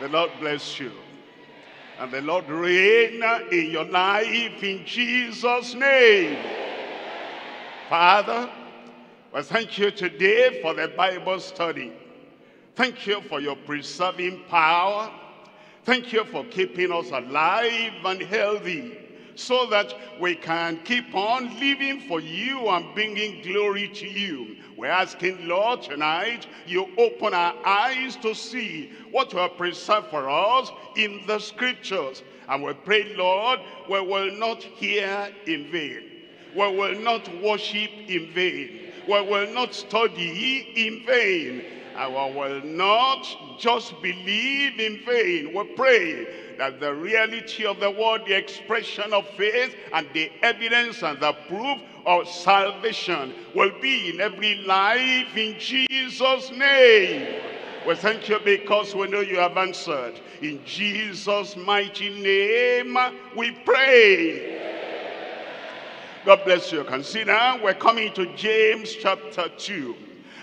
The Lord bless you. And the Lord reign in your life in Jesus' name. Father, well, thank you today for the Bible study. Thank you for your preserving power. Thank you for keeping us alive and healthy so that we can keep on living for you and bringing glory to you. We're asking, Lord, tonight, you open our eyes to see what you have preserved for us in the scriptures. And we pray, Lord, we will not hear in vain. We will not worship in vain. We will not study in vain. We will not just believe in vain. We pray that the reality of the word, the expression of faith, and the evidence and the proof of salvation will be in every life in Jesus' name. We thank you because we know you have answered. In Jesus' mighty name, we pray. God bless you. Consider we're coming to James chapter 2.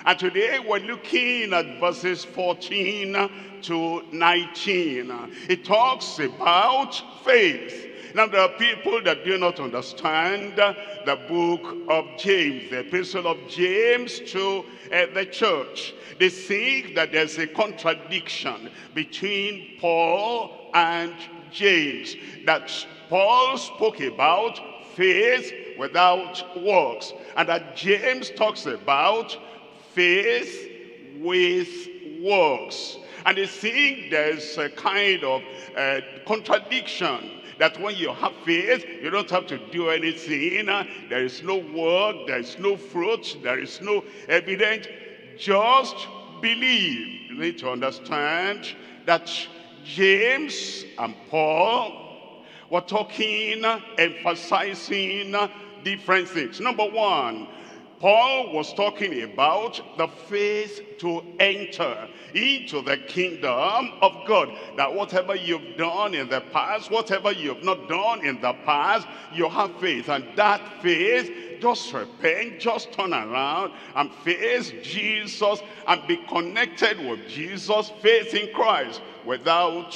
And today we're looking at verses 14 to 19. It talks about faith. Now there are people that do not understand the book of James, the epistle of James to uh, the church. They think that there's a contradiction between Paul and James. That Paul spoke about faith without works. And that James talks about faith with works. And they think there's a kind of uh, contradiction that when you have faith, you don't have to do anything. There is no work, there is no fruit, there is no evidence. Just believe. You need to understand that James and Paul were talking, emphasizing different things. Number one, Paul was talking about the faith to enter into the kingdom of God. That whatever you've done in the past, whatever you've not done in the past, you have faith. And that faith, just repent, just turn around and face Jesus and be connected with Jesus, faith in Christ without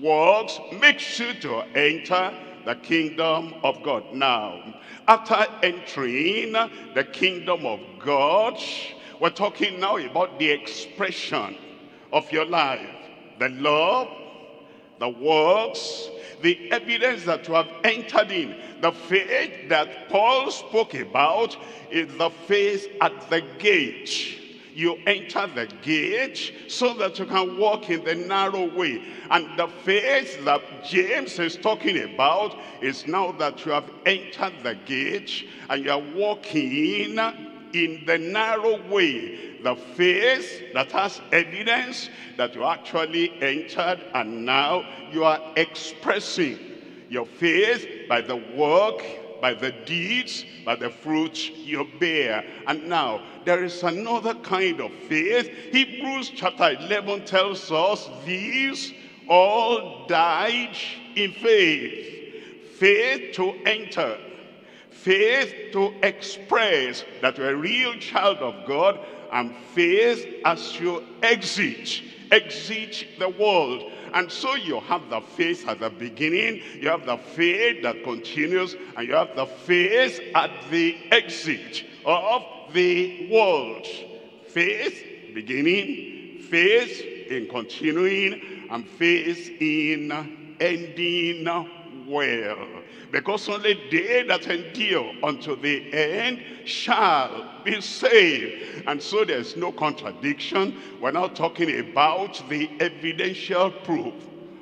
works, makes you to enter the kingdom of God. Now, after entering the kingdom of God, we're talking now about the expression of your life. The love, the works, the evidence that you have entered in. The faith that Paul spoke about is the faith at the gate you enter the gate so that you can walk in the narrow way. And the faith that James is talking about is now that you have entered the gate and you are walking in the narrow way. The faith that has evidence that you actually entered and now you are expressing your faith by the work by the deeds, by the fruits you bear. And now, there is another kind of faith. Hebrews chapter 11 tells us these all died in faith. Faith to enter. Faith to express that you're a real child of God. And faith as you exit. Exit the world and so you have the faith at the beginning, you have the faith that continues, and you have the faith at the exit of the world. Faith beginning, faith in continuing, and faith in ending well. Because only they that endure unto the end shall be saved. And so there's no contradiction. We're now talking about the evidential proof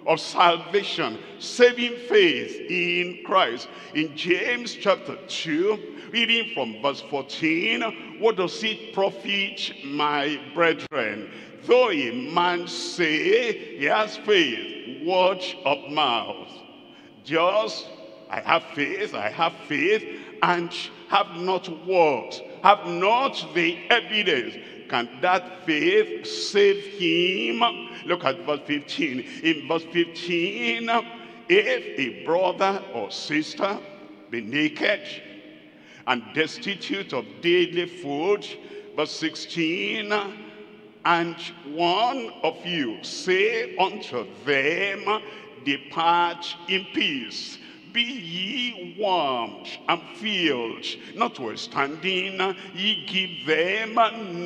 of salvation, saving faith in Christ. In James chapter 2, reading from verse 14, what does it profit my brethren? Though a man say he has faith, watch of mouth. Just, I have faith, I have faith, and have not works, have not the evidence. Can that faith save him? Look at verse 15. In verse 15, if a brother or sister be naked and destitute of daily food, verse 16, and one of you say unto them, Depart in peace. Be ye warmed and filled, notwithstanding ye give them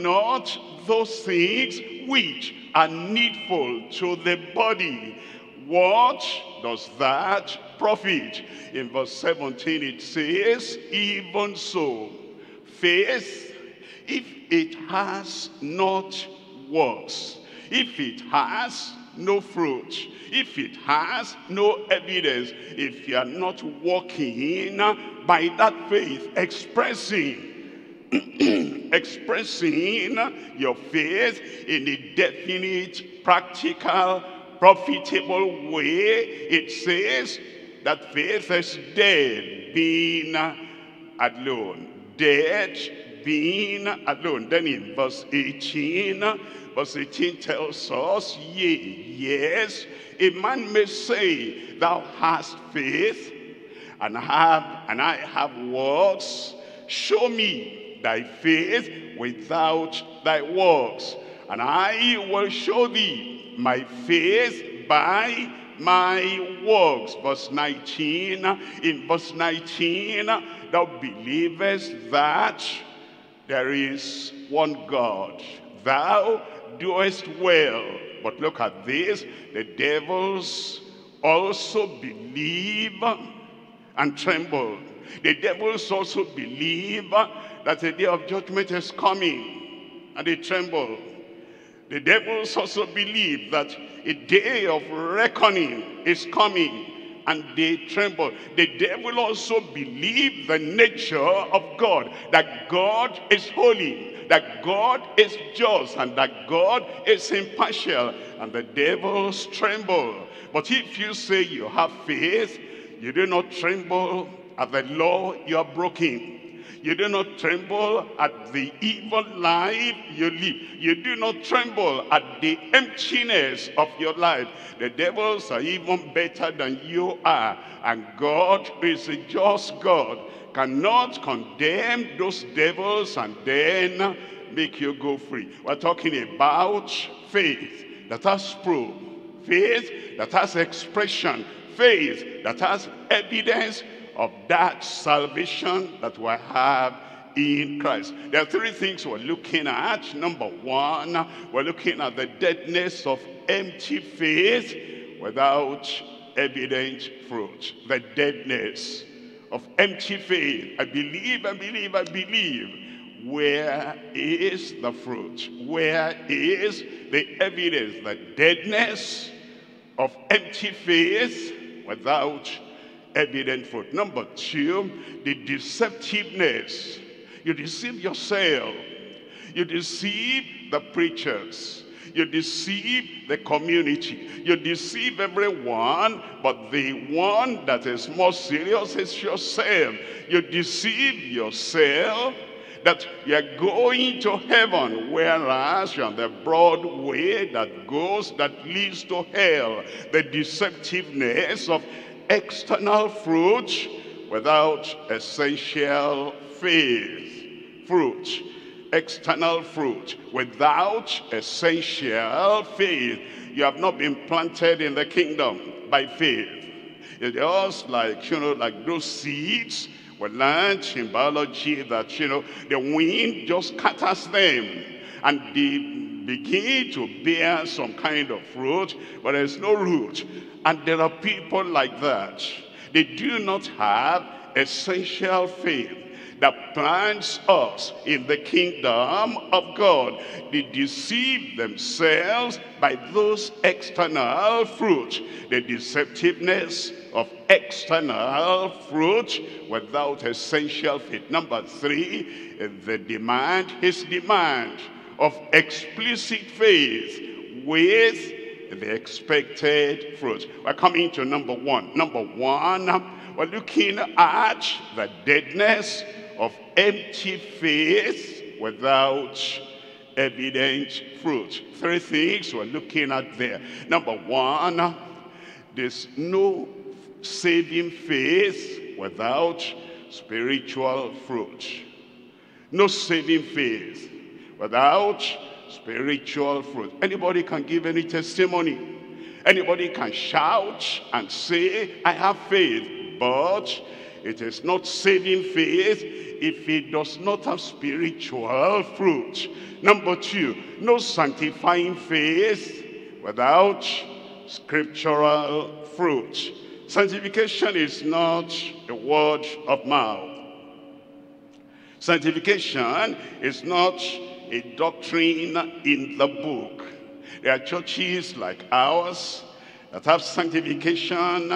not those things which are needful to the body. What does that profit? In verse 17 it says, Even so, faith, if it has not works, if it has no fruit, if it has no evidence, if you are not walking uh, by that faith, expressing expressing uh, your faith in a definite, practical, profitable way, it says that faith is dead, being uh, alone. Dead, being alone. Then in verse 18, verse 18 tells us, Yea, yes, a man may say, Thou hast faith, and have and I have works. Show me thy faith without thy works, and I will show thee my faith by my works. Verse 19, in verse 19, thou believest that there is one God. Thou doest well. But look at this. The devils also believe and tremble. The devils also believe that the day of judgment is coming. And they tremble. The devils also believe that a day of reckoning is coming and they tremble. The devil also believe the nature of God, that God is holy, that God is just, and that God is impartial, and the devils tremble. But if you say you have faith, you do not tremble at the law you are broken. You do not tremble at the evil life you live. You do not tremble at the emptiness of your life. The devils are even better than you are. And God is a just God. Cannot condemn those devils and then make you go free. We're talking about faith that has proof. Faith that has expression. Faith that has evidence of that salvation that we have in Christ. There are three things we're looking at. Number one, we're looking at the deadness of empty faith without evident fruit. The deadness of empty faith. I believe, I believe, I believe. Where is the fruit? Where is the evidence? The deadness of empty faith without evident fruit. Number two, the deceptiveness. You deceive yourself. You deceive the preachers. You deceive the community. You deceive everyone, but the one that is more serious is yourself. You deceive yourself that you're going to heaven, whereas you're on the broad way that goes, that leads to hell. The deceptiveness of external fruit without essential faith. Fruit, external fruit without essential faith. You have not been planted in the kingdom by faith. It's just like, you know, like those seeds we learned in biology that, you know, the wind just scatters them and they begin to bear some kind of fruit, but there's no root. And there are people like that. They do not have essential faith that plants us in the kingdom of God. They deceive themselves by those external fruit, the deceptiveness of external fruit without essential faith. Number three, the demand, his demand of explicit faith with the expected fruit. We're coming to number one. Number one, we're looking at the deadness of empty faith without evident fruit. Three things we're looking at there. Number one, there's no saving faith without spiritual fruit. No saving faith without spiritual fruit. Anybody can give any testimony. Anybody can shout and say, I have faith, but it is not saving faith if it does not have spiritual fruit. Number two, no sanctifying faith without scriptural fruit. Sanctification is not a word of mouth. Sanctification is not a doctrine in the book. There are churches like ours that have sanctification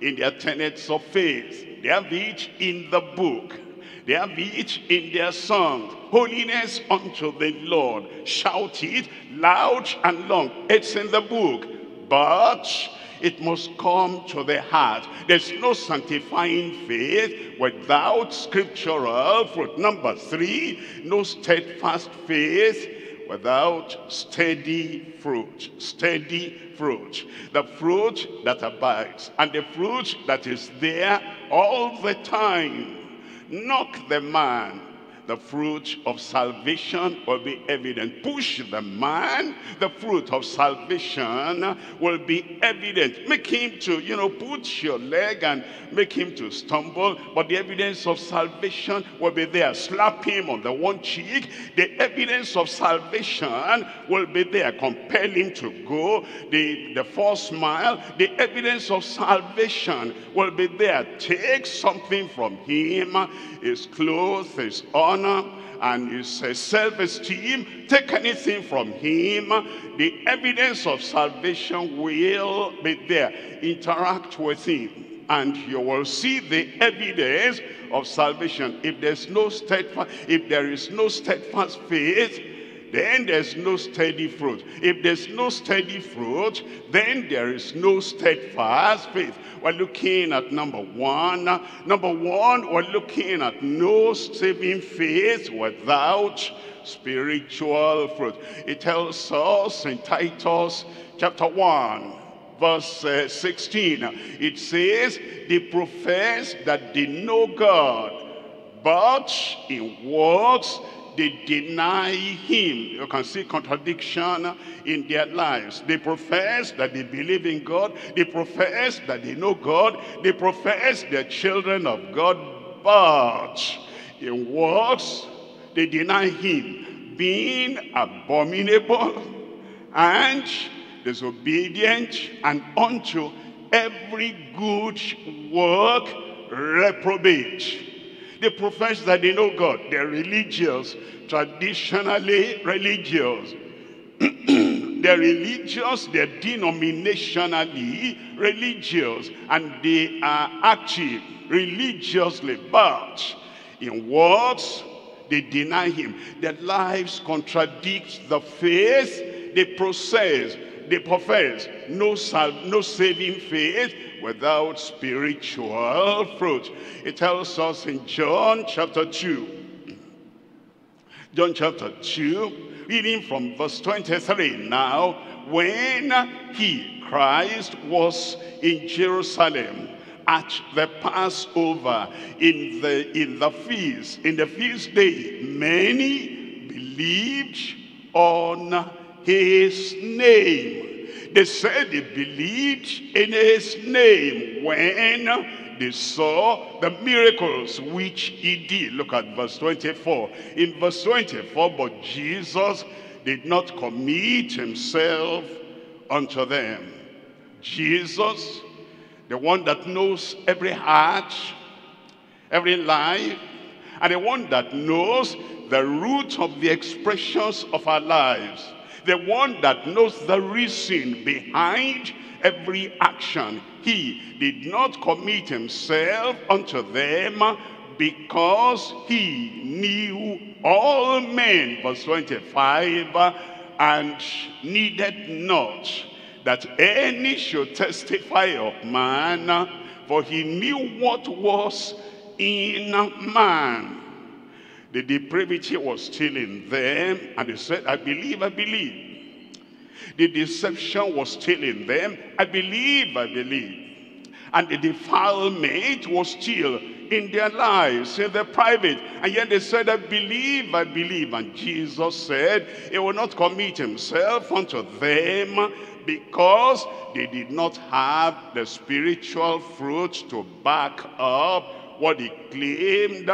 in their tenets of faith. They have it in the book. They have it in their songs. Holiness unto the Lord. Shout it loud and long. It's in the book. But it must come to the heart. There's no sanctifying faith without scriptural fruit. Number three, no steadfast faith without steady fruit. Steady fruit. The fruit that abides and the fruit that is there all the time. Knock the man the fruit of salvation will be evident. Push the man, the fruit of salvation will be evident. Make him to, you know, put your leg and make him to stumble, but the evidence of salvation will be there. Slap him on the one cheek, the evidence of salvation will be there. Compel him to go. The, the first smile, the evidence of salvation will be there. Take something from him, his clothes, his honor, honor and his self-esteem, take anything from him, the evidence of salvation will be there. Interact with him and you will see the evidence of salvation. If there's no steadfast, if there is no steadfast faith, then there's no steady fruit. If there's no steady fruit, then there is no steadfast faith. We're looking at number one. Number one, we're looking at no saving faith without spiritual fruit. It tells us in Titus chapter 1, verse uh, 16. It says, they profess that they know God, but in works they deny him. You can see contradiction in their lives. They profess that they believe in God. They profess that they know God. They profess they're children of God. But in works, they deny him being abominable and disobedient and unto every good work reprobate they profess that they know God. They're religious, traditionally religious. they're religious, they're denominationally religious, and they are active religiously, but in words, they deny him. Their lives contradict the faith they process, they profess. No, no saving faith, without spiritual fruit. It tells us in John chapter 2. John chapter 2, reading from verse 23. Now, when he, Christ, was in Jerusalem, at the Passover, in the, in the feast, in the feast day, many believed on his name. They said they believed in his name when they saw the miracles which he did. Look at verse 24. In verse 24, but Jesus did not commit himself unto them. Jesus, the one that knows every heart, every life, and the one that knows the root of the expressions of our lives the one that knows the reason behind every action. He did not commit himself unto them because he knew all men, verse 25, and needed not that any should testify of man, for he knew what was in man the depravity was still in them, and they said, I believe, I believe. The deception was still in them. I believe, I believe. And the defilement was still in their lives, in their private. And yet they said, I believe, I believe. And Jesus said, he will not commit himself unto them because they did not have the spiritual fruit to back up what he claimed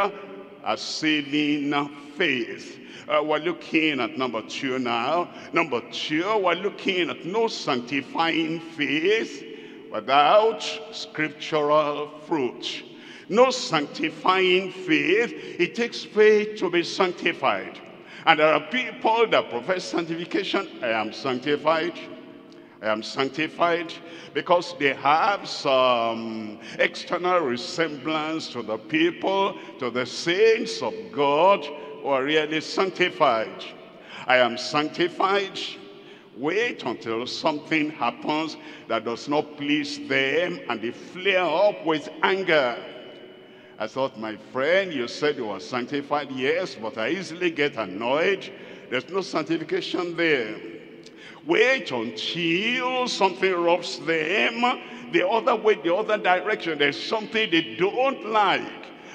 as saving faith. Uh, we're looking at number two now. Number two, we're looking at no sanctifying faith without scriptural fruit. No sanctifying faith. It takes faith to be sanctified. And there are people that profess sanctification. I am sanctified. I am sanctified because they have some external resemblance to the people, to the saints of God who are really sanctified. I am sanctified. Wait until something happens that does not please them and they flare up with anger. I thought, my friend, you said you were sanctified. Yes, but I easily get annoyed. There's no sanctification there. Wait until something rubs them the other way, the other direction. There's something they don't like.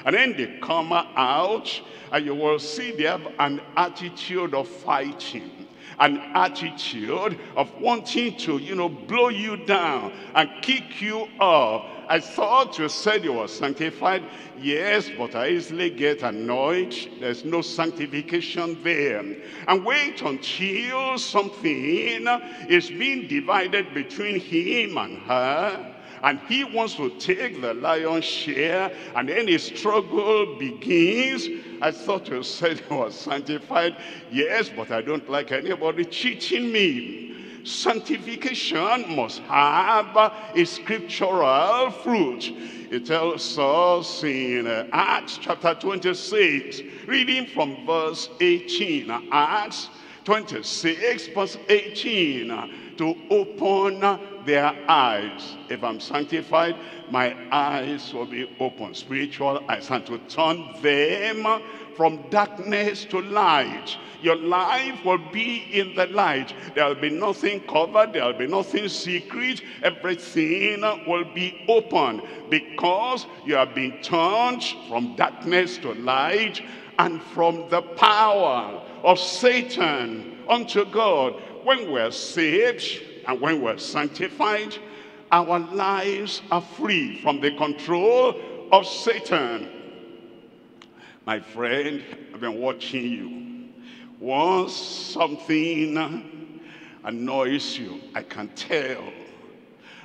And then they come out and you will see they have an attitude of fighting an attitude of wanting to, you know, blow you down and kick you off. I thought you said you were sanctified. Yes, but I easily get annoyed. There's no sanctification there. And wait until something is being divided between him and her and he wants to take the lion's share and then his struggle begins i thought you said you were sanctified yes but i don't like anybody cheating me sanctification must have a scriptural fruit it tells us in uh, acts chapter 26 reading from verse 18 acts 26 verse 18 to open their eyes. If I'm sanctified, my eyes will be open, spiritual eyes, and to turn them from darkness to light. Your life will be in the light. There will be nothing covered. There will be nothing secret. Everything will be open because you have been turned from darkness to light and from the power of Satan unto God. When we're saved, and when we're sanctified, our lives are free from the control of Satan. My friend, I've been watching you. Once something annoys you, I can tell.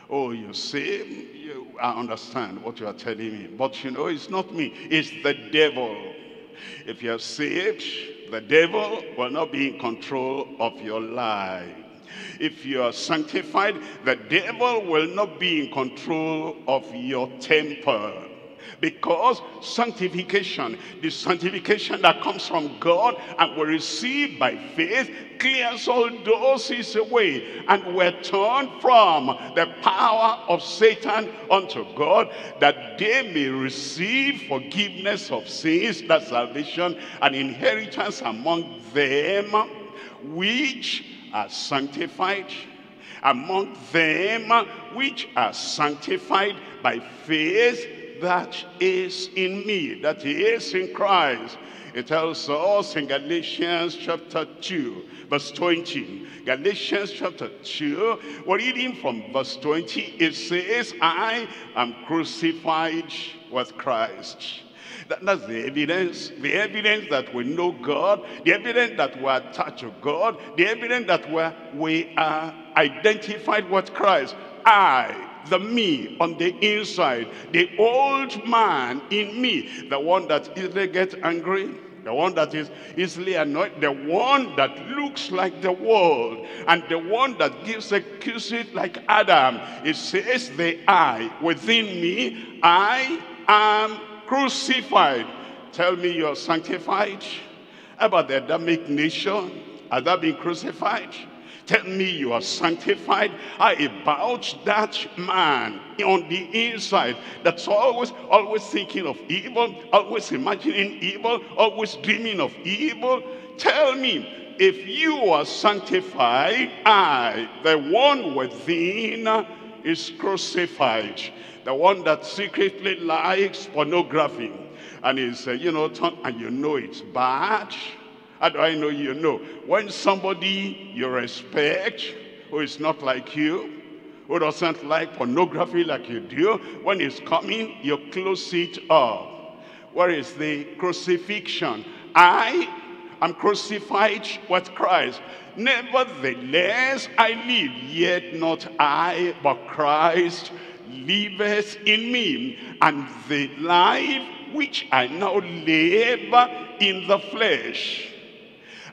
Oh, you see, you, I understand what you are telling me. But you know, it's not me, it's the devil. If you're saved, the devil will not be in control of your life. If you are sanctified, the devil will not be in control of your temper. Because sanctification, the sanctification that comes from God and we receive by faith, clears all doses away. And we're turned from the power of Satan unto God, that they may receive forgiveness of sins, that salvation, and inheritance among them, which are sanctified among them which are sanctified by faith that is in me, that is in Christ. It tells us in Galatians chapter 2, verse 20. Galatians chapter 2, we're reading from verse 20. It says, I am crucified with Christ. That, that's the evidence. The evidence that we know God. The evidence that we're attached to God. The evidence that we're, we are identified with Christ. I, the me on the inside. The old man in me. The one that easily gets angry. The one that is easily annoyed. The one that looks like the world. And the one that gives excuses like Adam. It says the I within me. I am crucified. Tell me you're sanctified. How about the Adamic nature? Has that been crucified? Tell me you are sanctified. How about that man on the inside that's always, always thinking of evil, always imagining evil, always dreaming of evil? Tell me, if you are sanctified, I, the one within, is crucified. The one that secretly likes pornography and is, uh, you know, and you know it's bad. How do I know you know? When somebody you respect, who is not like you, who doesn't like pornography like you do, when it's coming, you close it up. Where is the crucifixion? I am crucified with Christ. Nevertheless, I live, yet not I, but Christ liveth in me. And the life which I now live in the flesh,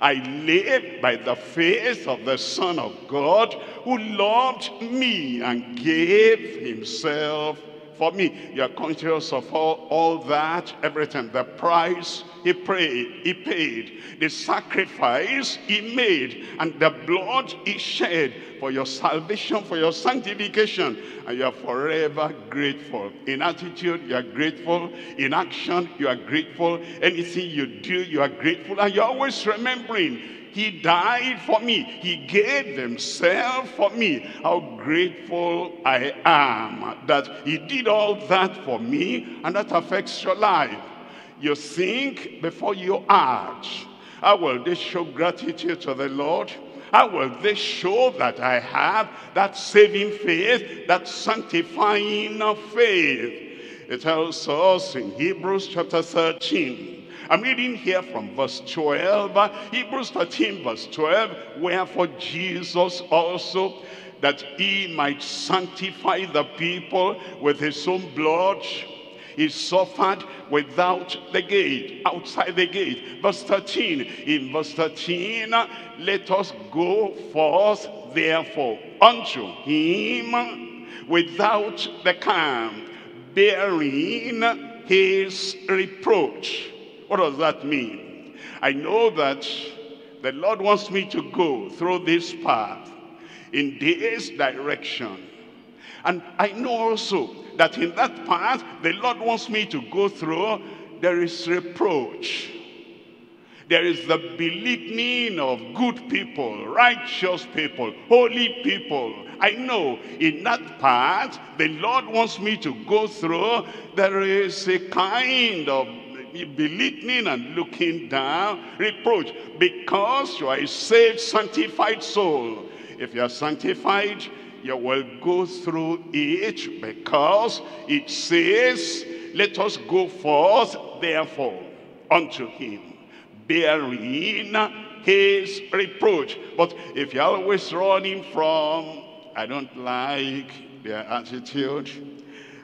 I live by the faith of the Son of God who loved me and gave himself for me. You're conscious of all, all that, everything, the price he paid, he paid, the sacrifice he made, and the blood he shed for your salvation, for your sanctification, and you are forever grateful. In attitude, you are grateful. In action, you are grateful. Anything you do, you are grateful, and you're always remembering he died for me. He gave himself for me. How grateful I am that he did all that for me and that affects your life. You think before you act. How will this show gratitude to the Lord? How will this show that I have that saving faith, that sanctifying faith? It tells us in Hebrews chapter 13, I'm reading here from verse 12, Hebrews 13 verse 12, wherefore Jesus also, that he might sanctify the people with his own blood, he suffered without the gate, outside the gate. Verse 13, in verse 13, let us go forth therefore unto him without the camp, bearing his reproach. What does that mean? I know that the Lord wants me to go through this path in this direction. And I know also that in that path, the Lord wants me to go through, there is reproach. There is the belittling of good people, righteous people, holy people. I know in that path, the Lord wants me to go through, there is a kind of belittling and looking down, reproach, because you are a saved, sanctified soul. If you are sanctified, you will go through it because it says, let us go forth, therefore, unto him, bearing his reproach. But if you're always running from, I don't like their attitude,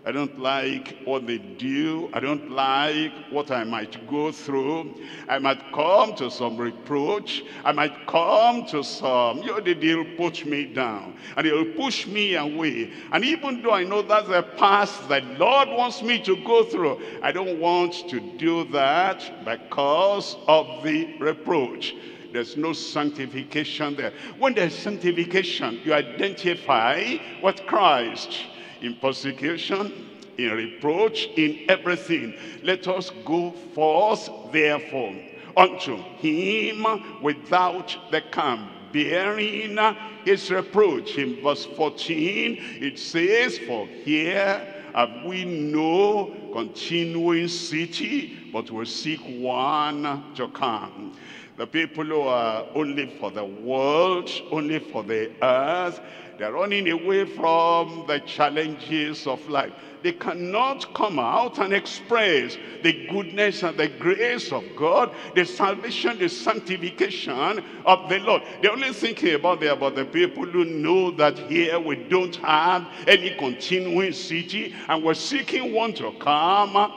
I don't like what they do. I don't like what I might go through. I might come to some reproach. I might come to some, you know, they'll put me down. And they'll push me away. And even though I know that's the path that Lord wants me to go through, I don't want to do that because of the reproach. There's no sanctification there. When there's sanctification, you identify with Christ in persecution, in reproach, in everything. Let us go forth, therefore, unto him without the camp, bearing his reproach. In verse 14, it says, For here have we no continuing city, but we seek one to come. The people who are only for the world, only for the earth, they're running away from the challenges of life. They cannot come out and express the goodness and the grace of God, the salvation, the sanctification of the Lord. They're only thinking about the, about the people who know that here we don't have any continuing city and we're seeking one to come.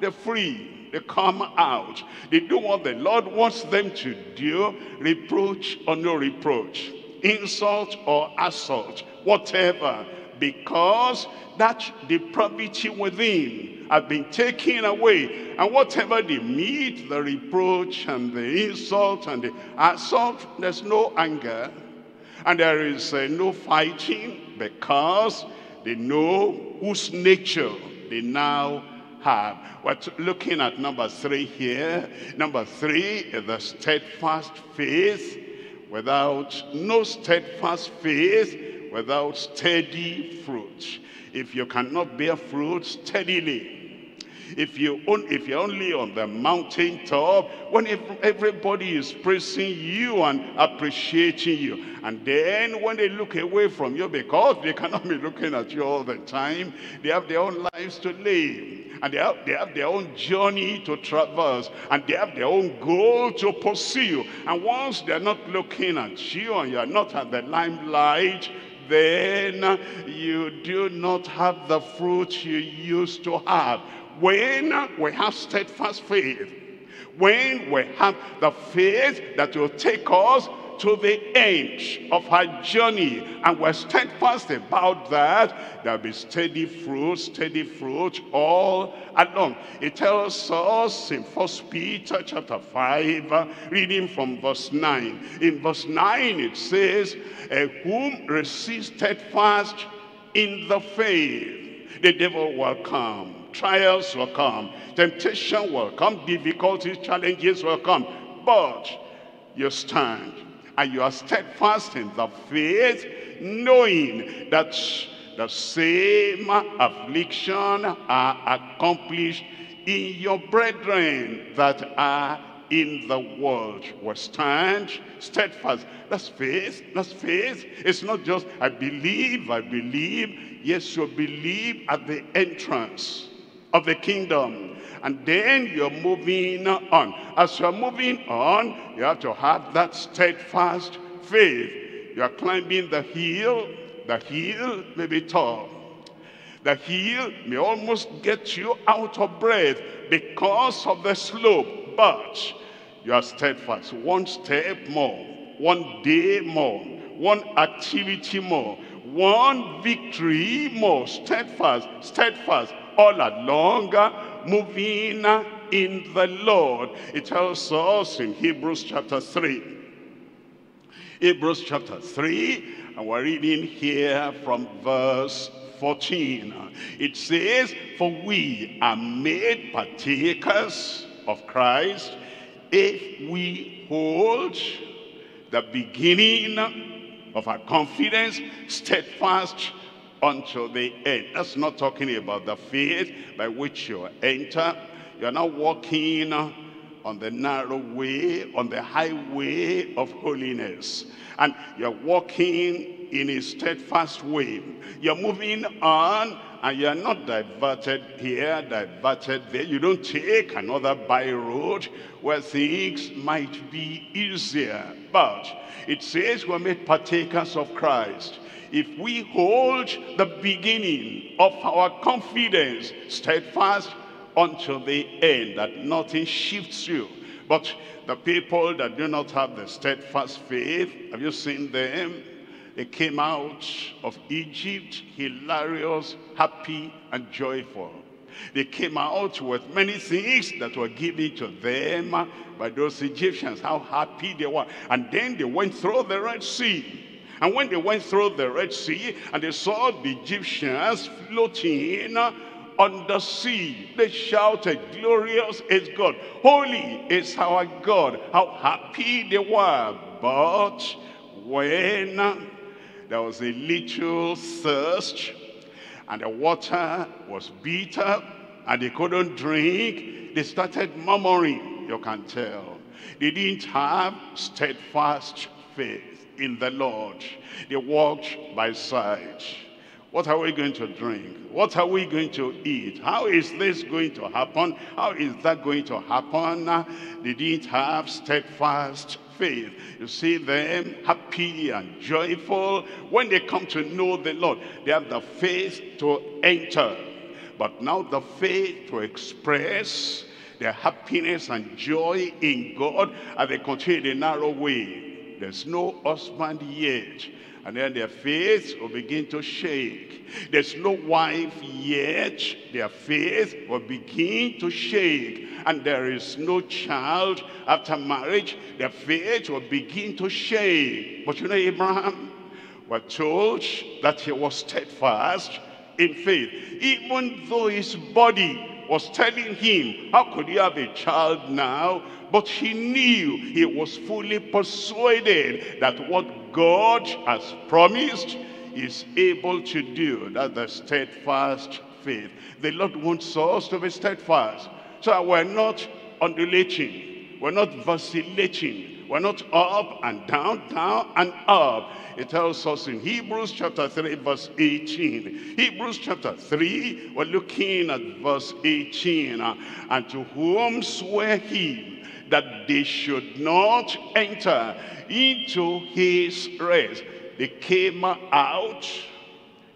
They're free they come out. They do what the Lord wants them to do, reproach or no reproach insult or assault, whatever, because that depravity within have been taken away. And whatever they meet, the reproach and the insult and the assault, there's no anger. And there is uh, no fighting because they know whose nature they now have. We're looking at number three here. Number three is the steadfast faith Without no steadfast faith, without steady fruit. If you cannot bear fruit steadily, if you on, if you're only on the mountain top when everybody is praising you and appreciating you and then when they look away from you because they cannot be looking at you all the time they have their own lives to live and they have, they have their own journey to traverse and they have their own goal to pursue. And once they're not looking at you and you're not at the limelight then you do not have the fruit you used to have when we have steadfast faith, when we have the faith that will take us to the end of our journey and we're steadfast about that there'll be steady fruit steady fruit all along. It tells us in first peter chapter 5 reading from verse 9 in verse 9 it says whom resist steadfast in the faith the devil will come trials will come, temptation will come, difficulties, challenges will come. But you stand and you are steadfast in the faith, knowing that the same affliction are accomplished in your brethren that are in the world will stand steadfast. That's faith. That's faith. It's not just, I believe, I believe. Yes, you believe at the entrance of the kingdom. And then you're moving on. As you're moving on, you have to have that steadfast faith. You're climbing the hill. The hill may be tall. The hill may almost get you out of breath because of the slope. But you are steadfast. One step more. One day more. One activity more. One victory more. Steadfast. Steadfast all along, uh, moving uh, in the Lord. It tells us in Hebrews chapter 3. Hebrews chapter 3, and we're reading here from verse 14. It says, For we are made partakers of Christ if we hold the beginning of our confidence steadfast until the end. That's not talking about the faith by which you enter. You're not walking uh, on the narrow way, on the highway of holiness. And you're walking in a steadfast way. You're moving on and you're not diverted here, diverted there. You don't take another by road where things might be easier. But it says we're made partakers of Christ if we hold the beginning of our confidence steadfast until the end, that nothing shifts you. But the people that do not have the steadfast faith, have you seen them? They came out of Egypt hilarious, happy, and joyful. They came out with many things that were given to them by those Egyptians, how happy they were. And then they went through the Red Sea. And when they went through the Red Sea and they saw the Egyptians floating on the sea, they shouted, glorious is God, holy is our God. How happy they were. But when there was a little thirst and the water was bitter and they couldn't drink, they started murmuring, you can tell. They didn't have steadfast faith in the Lord. They walked by sight. What are we going to drink? What are we going to eat? How is this going to happen? How is that going to happen? They didn't have steadfast faith. You see them happy and joyful. When they come to know the Lord, they have the faith to enter. But now the faith to express their happiness and joy in God as they continue the narrow way there's no husband yet. And then their faith will begin to shake. There's no wife yet. Their faith will begin to shake. And there is no child after marriage. Their faith will begin to shake. But you know, Abraham was told that he was steadfast in faith. Even though his body was telling him, how could you have a child now? But he knew, he was fully persuaded that what God has promised, is able to do. That the steadfast faith. The Lord wants us to be steadfast. So we're not undulating. We're not vacillating. We're not up and down, down and up. It tells us in Hebrews chapter 3 verse 18. Hebrews chapter 3, we're looking at verse 18. And to whom swear he that they should not enter into his rest. They came out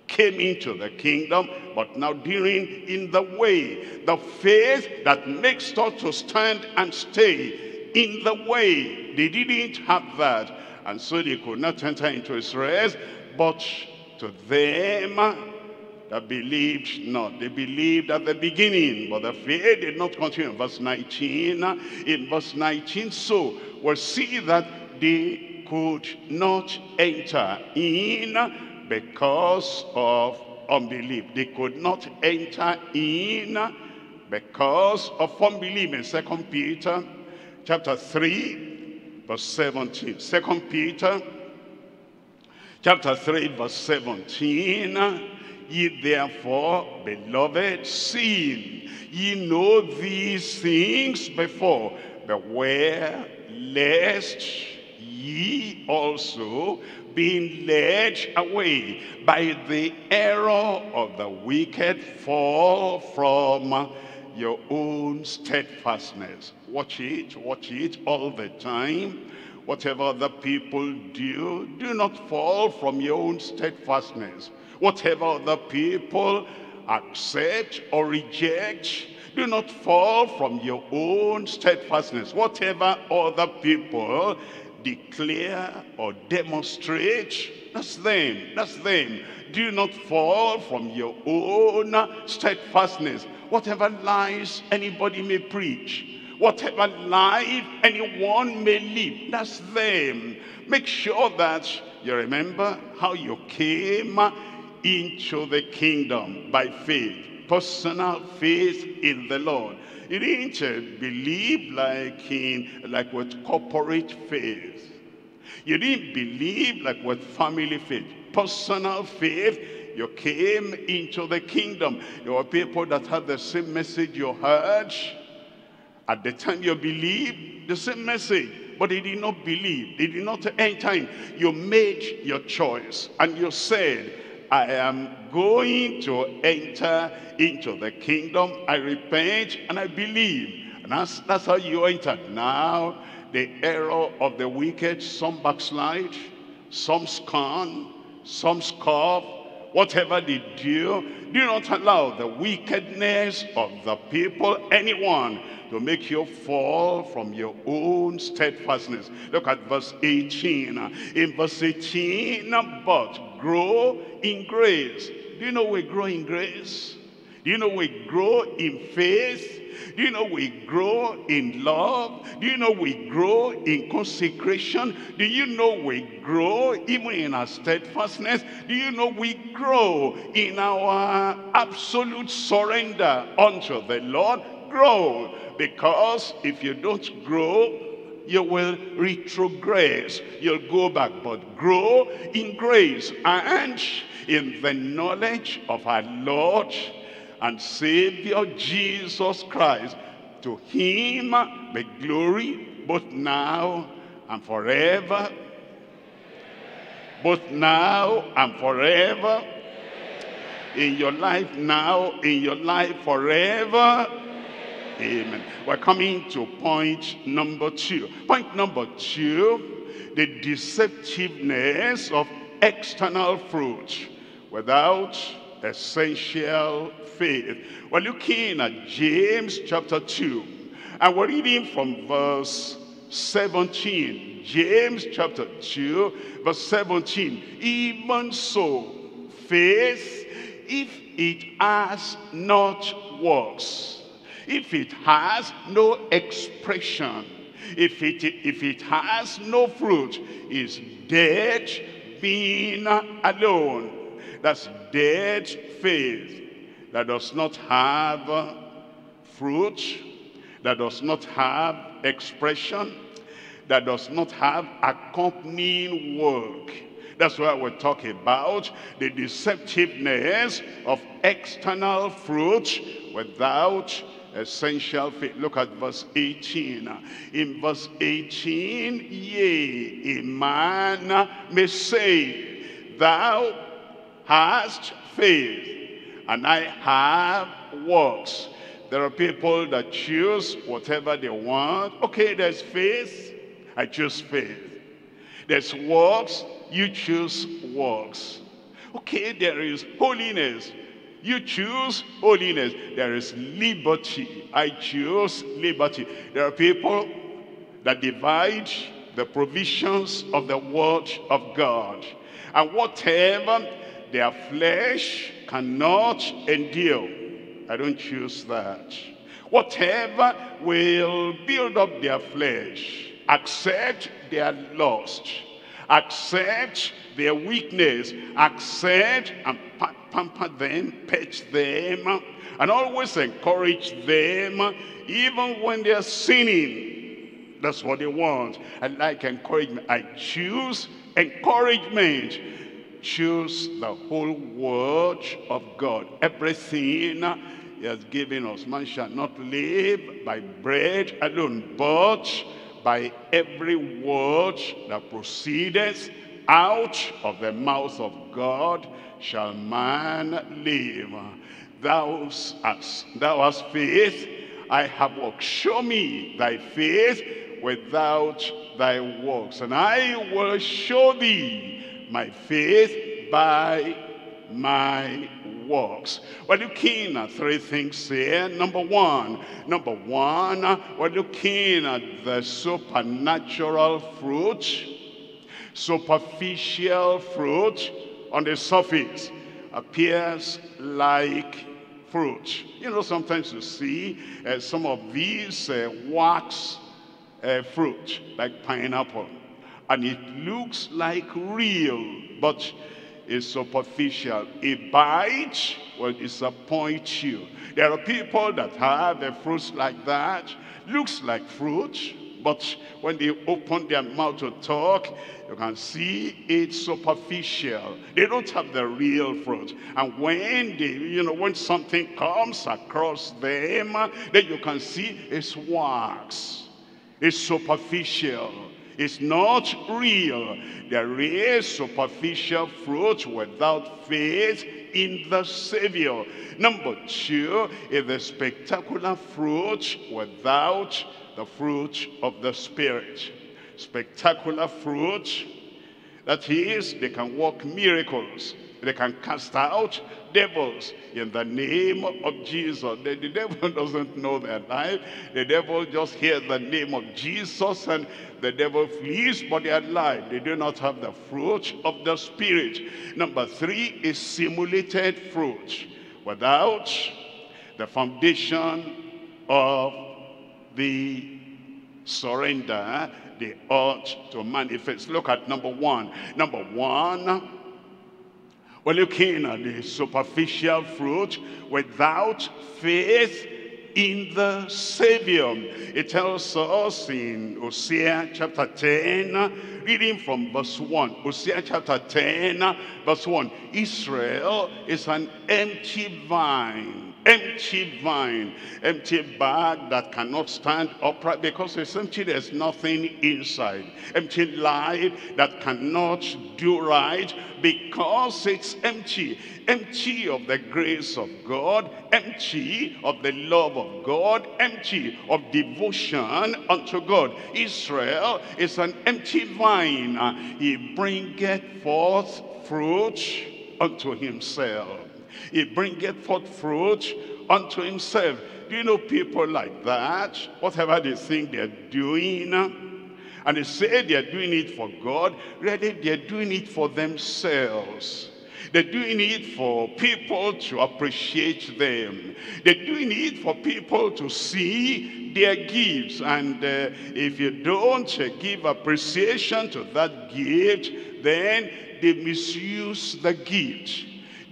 came into the kingdom, but now during in the way. The faith that makes us to stand and stay in the way. They didn't have that. And so they could not enter into his rest, but to them that believed not. They believed at the beginning, but the faith did not continue. In Verse 19, in verse 19, so we'll see that they could not enter in because of unbelief. They could not enter in because of unbelief. In 2 Peter chapter 3, verse 17. 2 Peter chapter 3, verse 17. Ye therefore, beloved, seeing ye know these things before, beware lest ye also being led away by the error of the wicked fall from your own steadfastness. Watch it, watch it all the time. Whatever the people do, do not fall from your own steadfastness. Whatever the people accept or reject, do not fall from your own steadfastness. Whatever other people declare or demonstrate, that's them, that's them. Do not fall from your own steadfastness. Whatever lies anybody may preach, whatever life anyone may live, that's them. Make sure that you remember how you came into the kingdom by faith, personal faith in the Lord. You didn't believe like in like with corporate faith. You didn't believe like with family faith. Personal faith, you came into the kingdom. There were people that had the same message you heard. At the time you believed, the same message. But they did not believe. They did not enter in. You made your choice. And you said, I am going to enter into the kingdom. I repent and I believe. And that's, that's how you enter. Now, the error of the wicked, some backslide, some scorn, some scoff, whatever they do, do not allow the wickedness of the people, anyone, to make you fall from your own steadfastness. Look at verse 18. In verse 18, but grow in grace. Do you know we grow in grace? Do you know we grow in faith? Do you know we grow in love? Do you know we grow in consecration? Do you know we grow even in our steadfastness? Do you know we grow in our absolute surrender unto the Lord? Grow. Because if you don't grow, you will retrogress. You'll go back, but grow in grace and in the knowledge of our Lord and Savior Jesus Christ. To him be glory both now and forever. Both now and forever. In your life now, in your life forever. Amen. We're coming to point number two. Point number two, the deceptiveness of external fruit without essential faith. We're looking at James chapter 2, and we're reading from verse 17. James chapter 2, verse 17. Even so, faith, if it has not works, if it has no expression, if it, if it has no fruit, is dead being alone. That's dead faith that does not have fruit, that does not have expression, that does not have accompanying work, That's why we're talking about the deceptiveness of external fruit without essential faith. Look at verse 18. In verse 18, yea, a man may say, thou hast faith, and I have works. There are people that choose whatever they want. Okay, there's faith, I choose faith. There's works, you choose works. Okay, there is holiness. You choose holiness. There is liberty. I choose liberty. There are people that divide the provisions of the word of God. And whatever their flesh cannot endure, I don't choose that. Whatever will build up their flesh, accept their lust, accept their weakness, accept and pamper them, pet them, and always encourage them, even when they're sinning. That's what they want. I like encouragement. I choose encouragement. Choose the whole word of God. Everything he has given us. Man shall not live by bread alone, but by every word that proceedeth out of the mouth of God shall man live. Thou hast, thou hast faith, I have works. Show me thy faith without thy works, and I will show thee my faith by my works. We're looking at three things here. Number one, number one, we're looking at the supernatural fruit, superficial fruit on the surface appears like fruit. You know, sometimes you see uh, some of these uh, wax uh, fruit, like pineapple, and it looks like real, but it's superficial. A bite will disappoint you. There are people that have a fruit like that, looks like fruit, but when they open their mouth to talk, you can see it's superficial. They don't have the real fruit. And when they, you know, when something comes across them, then you can see it's wax. It's superficial. It's not real. There is superficial fruit without faith in the Savior. Number two is the spectacular fruit without the fruit of the Spirit. Spectacular fruit, that is, they can work miracles. They can cast out devils in the name of Jesus. The, the devil doesn't know their life. The devil just hears the name of Jesus and the devil flees, but they are alive. They do not have the fruit of the Spirit. Number three is simulated fruit without the foundation of the surrender they ought to manifest. Look at number one. Number one, we're looking at the superficial fruit without faith in the Savior. It tells us in Hosea chapter 10, reading from verse 1. Hosea chapter 10, verse 1. Israel is an empty vine empty vine, empty bag that cannot stand upright because it's empty, there's nothing inside. Empty life that cannot do right because it's empty. Empty of the grace of God, empty of the love of God, empty of devotion unto God. Israel is an empty vine. He bringeth forth fruit unto himself. He bringeth forth fruit unto himself. Do you know people like that? Whatever they think they're doing, and they say they're doing it for God, really they're doing it for themselves. They're doing it for people to appreciate them. They're doing it for people to see their gifts. And uh, if you don't uh, give appreciation to that gift, then they misuse the gift.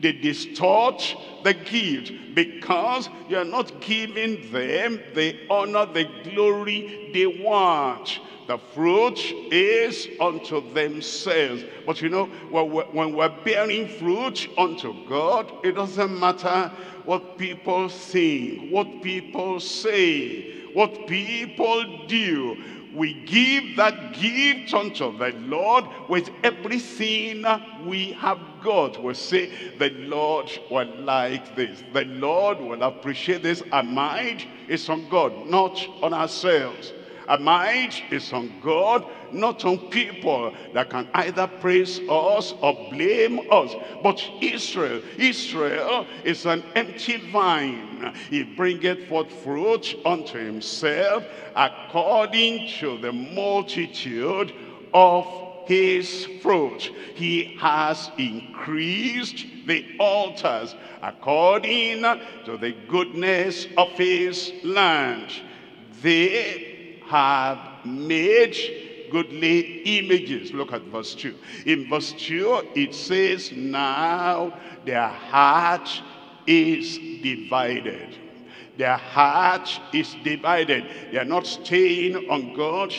They distort the gift because you are not giving them the honor, the glory they want. The fruit is unto themselves. But you know, when we're bearing fruit unto God, it doesn't matter what people think, what people say, what people do we give that gift unto the Lord with everything we have got. We say, the Lord will like this. The Lord will appreciate this. Our mind is on God, not on ourselves. Our mind is on God, not on people that can either praise us or blame us. But Israel, Israel is an empty vine. He bringeth forth fruit unto himself according to the multitude of his fruit. He has increased the altars according to the goodness of his land. They have made goodly images. Look at verse 2. In verse 2, it says, Now their heart is divided. Their heart is divided. They are not staying on God.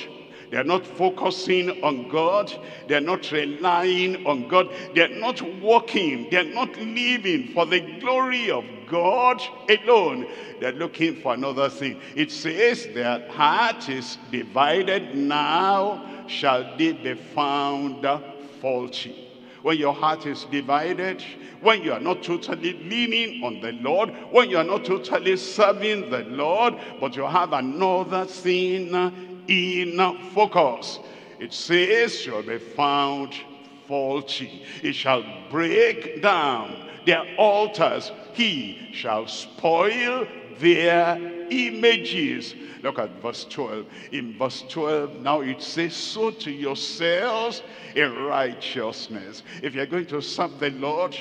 They're not focusing on God. They're not relying on God. They're not walking. They're not living for the glory of God alone. They're looking for another thing. It says their heart is divided. Now shall they be found faulty when your heart is divided, when you are not totally leaning on the Lord, when you are not totally serving the Lord, but you have another thing in focus. It says, shall be found faulty. It shall break down their altars. He shall spoil their images. Look at verse 12. In verse 12, now it says, sow to yourselves in righteousness. If you're going to serve the Lord,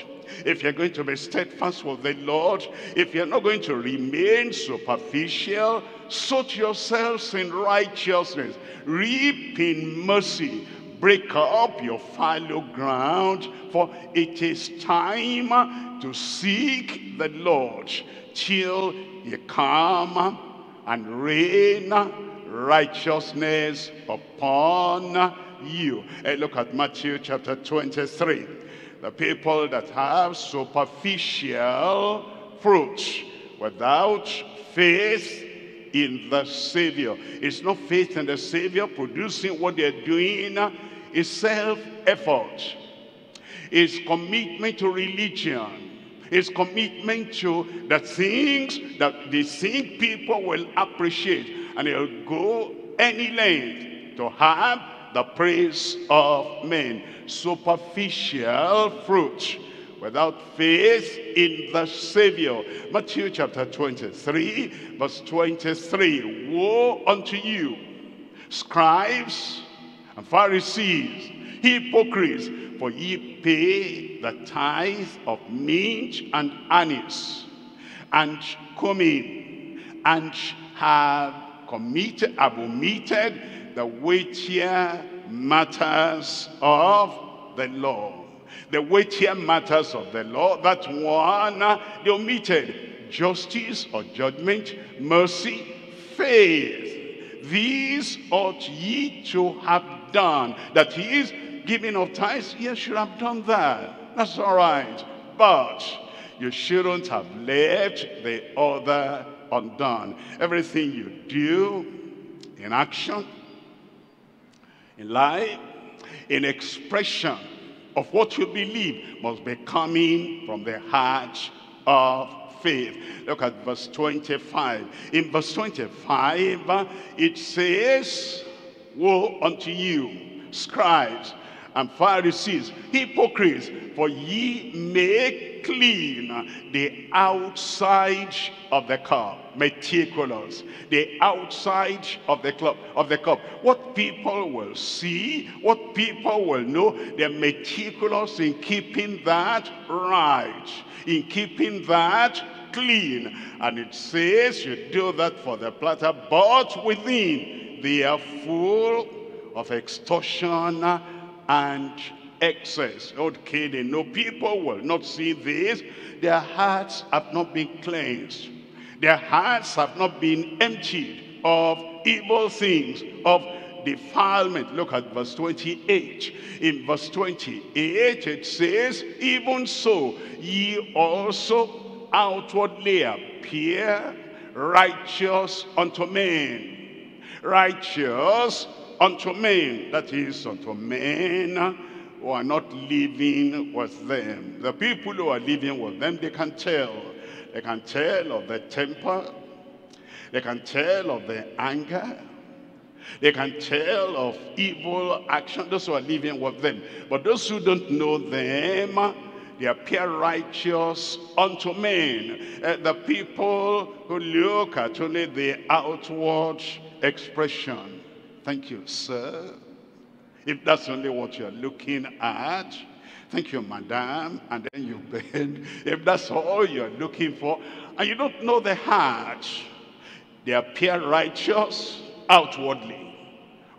if you're going to be steadfast with the Lord, if you're not going to remain superficial, sow yourselves in righteousness, reap in mercy, break up your fallow ground, for it is time to seek the Lord till he come and rain righteousness upon you. Hey, look at Matthew chapter 23. The people that have superficial fruit without faith in the Savior. It's not faith in the Savior producing what they're doing. It's self-effort. It's commitment to religion. It's commitment to the things that they think people will appreciate. And they'll go any length to have the praise of men. Superficial fruit without faith in the Savior. Matthew chapter 23, verse 23. Woe unto you, scribes and Pharisees, hypocrites, for ye pay the tithe of mint and anise and cumin, and have committed, have omitted the weightier matters of the law the weightier matters of the law, that one uh, they omitted. Justice or judgment, mercy, faith. These ought ye to have done. That he is giving of tithes, yes, you should have done that. That's all right. But you shouldn't have left the other undone. Everything you do in action, in life, in expression, of what you believe must be coming from the heart of faith. Look at verse 25. In verse 25, it says, Woe unto you, scribes and Pharisees, hypocrites, for ye make clean the outside of the cup, meticulous, the outside of the club of the cup. What people will see, what people will know, they're meticulous in keeping that right, in keeping that clean. And it says you do that for the platter, but within they are full of extortion and excess. Okay, kidding. No, people will not see this. Their hearts have not been cleansed. Their hearts have not been emptied of evil things, of defilement. Look at verse 28. In verse 28 it says, Even so, ye also outwardly appear righteous unto men. Righteous unto men. That is, unto men who are not living with them. The people who are living with them, they can tell. They can tell of the temper. They can tell of the anger. They can tell of evil action, those who are living with them. But those who don't know them, they appear righteous unto men. Uh, the people who look at only the outward expression. Thank you, sir. If that's only what you're looking at, thank you, madam, and then you bend. If that's all you're looking for, and you don't know the heart, they appear righteous outwardly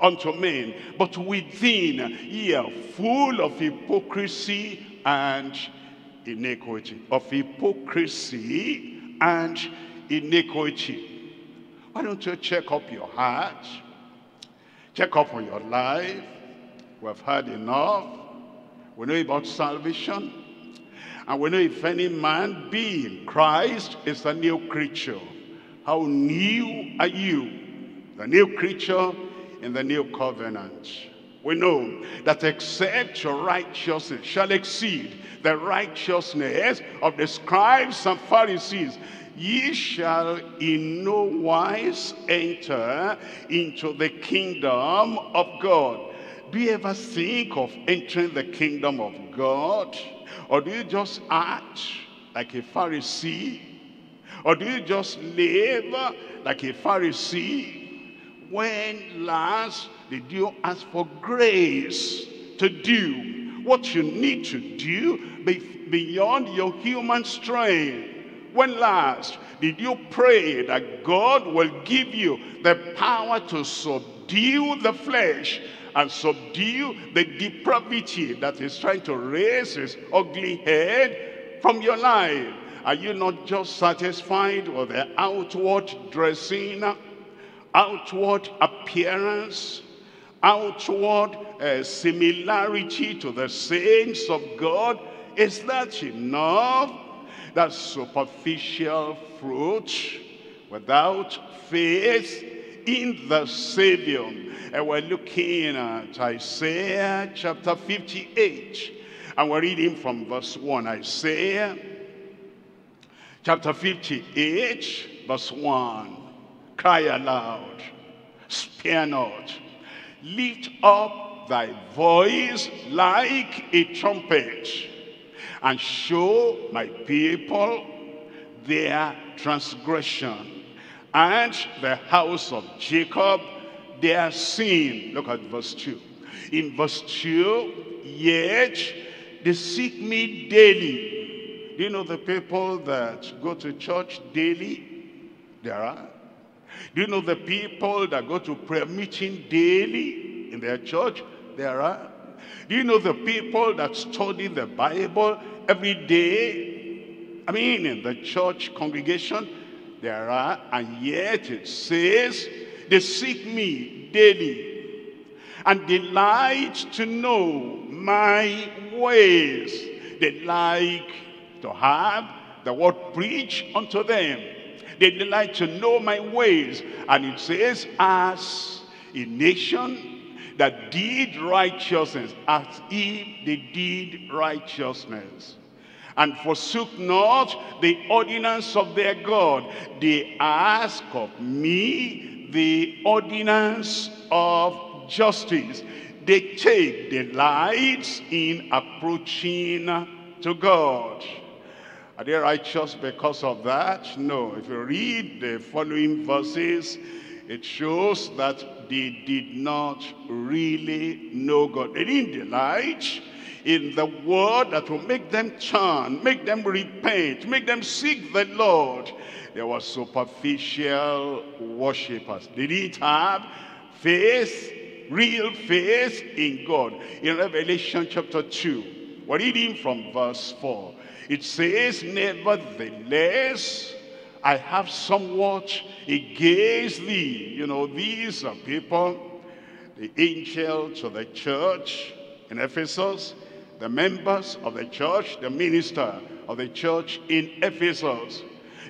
unto men, but within ye are full of hypocrisy and iniquity. Of hypocrisy and iniquity. Why don't you check up your heart? Check up on your life. We've heard enough. We know about salvation. And we know if any man be in Christ is a new creature. How new are you? The new creature in the new covenant. We know that except your righteousness shall exceed the righteousness of the scribes and Pharisees, ye shall in no wise enter into the kingdom of God. Do you ever think of entering the kingdom of God? Or do you just act like a Pharisee? Or do you just live like a Pharisee? When last did you ask for grace to do what you need to do beyond your human strength? When last did you pray that God will give you the power to subdue the flesh and subdue the depravity that is trying to raise his ugly head from your life? Are you not just satisfied with the outward dressing, outward appearance, outward uh, similarity to the saints of God? Is that enough? That superficial fruit without faith in the Savior. And we're looking at Isaiah chapter 58. And we're reading from verse 1. Isaiah chapter 58, verse 1. Cry aloud, spare not. Lift up thy voice like a trumpet and show my people their transgression and the house of Jacob their sin. Look at verse 2. In verse 2, yet they seek me daily. Do you know the people that go to church daily? There are. Do you know the people that go to prayer meeting daily in their church? There are. Do you know the people that study the Bible every day? I mean, in the church congregation, there are. And yet it says, they seek me daily and delight to know my ways. They like to have the word preached unto them. They delight to know my ways. And it says, as a nation that did righteousness, as if they did righteousness and forsook not the ordinance of their God. They ask of me the ordinance of justice. They take delight in approaching to God. Are they righteous because of that? No. If you read the following verses, it shows that they did not really know God. They didn't delight in the word that will make them turn, make them repent, make them seek the Lord. They were superficial worshippers. They didn't have faith real faith in God. In Revelation chapter 2, we're reading from verse 4. It says, Nevertheless, I have somewhat against thee. You know, these are people, the angel of the church in Ephesus, the members of the church, the minister of the church in Ephesus.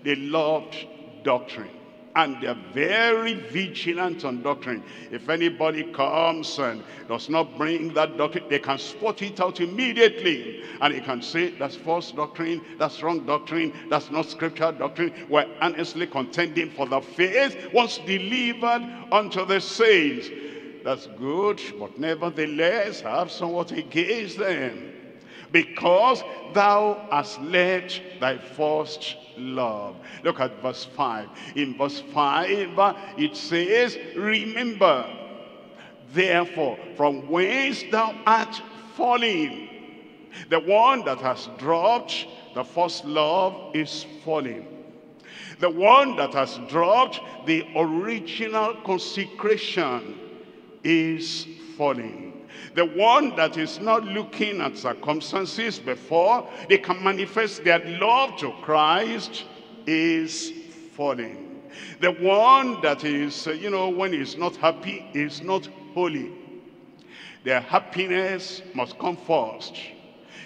They loved doctrine and they're very vigilant on doctrine. If anybody comes and does not bring that doctrine, they can spot it out immediately. And they can say, that's false doctrine, that's wrong doctrine, that's not scriptural doctrine. We're honestly contending for the faith once delivered unto the saints. That's good, but nevertheless, I have somewhat against them because thou hast left thy first love. Look at verse 5. In verse 5, it says, Remember, therefore, from whence thou art fallen. The one that has dropped the first love is fallen. The one that has dropped the original consecration is falling. The one that is not looking at circumstances before they can manifest their love to Christ is falling. The one that is, uh, you know, when he's not happy, is not holy. Their happiness must come first.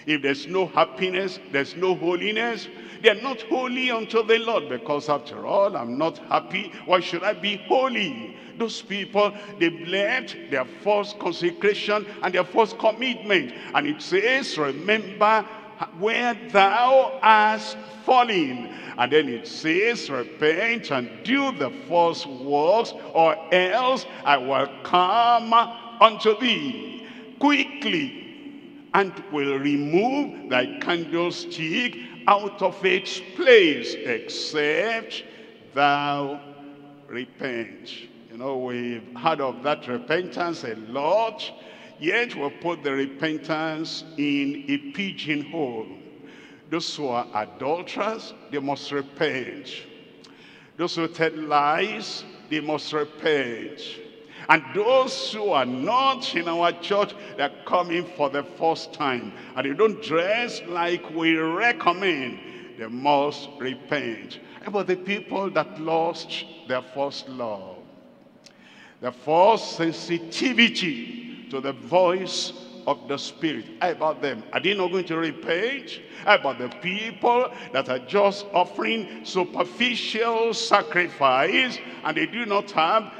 If there's no happiness, there's no holiness, they're not holy unto the Lord because after all, I'm not happy. Why should I be holy? Those people, they left their first consecration and their first commitment. And it says, remember where thou hast fallen. And then it says, repent and do the false works, or else I will come unto thee quickly and will remove thy candlestick out of its place, except thou repent. You know, we've heard of that repentance a lot, yet we put the repentance in a pigeonhole. Those who are adulterers, they must repent. Those who tell lies, they must repent. And those who are not in our church, they're coming for the first time. And they don't dress like we recommend. They must repent. About the people that lost their first love. their first sensitivity to the voice of the Spirit. About them? Are they not going to repent? About the people that are just offering superficial sacrifice and they do not have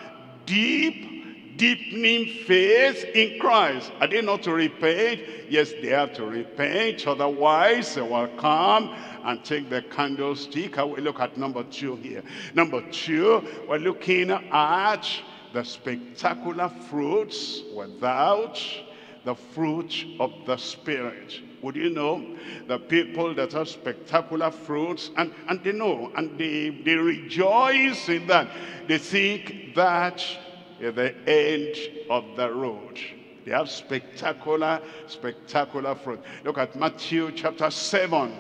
deep deepening faith in Christ. Are they not to repent? Yes, they have to repent. Otherwise, they will come and take the candlestick. I will look at number two here. Number two, we're looking at the spectacular fruits without the fruit of the Spirit. Would you know, the people that have spectacular fruits, and, and they know, and they, they rejoice in that. They think that at the end of the road. They have spectacular, spectacular fruit. Look at Matthew chapter 7.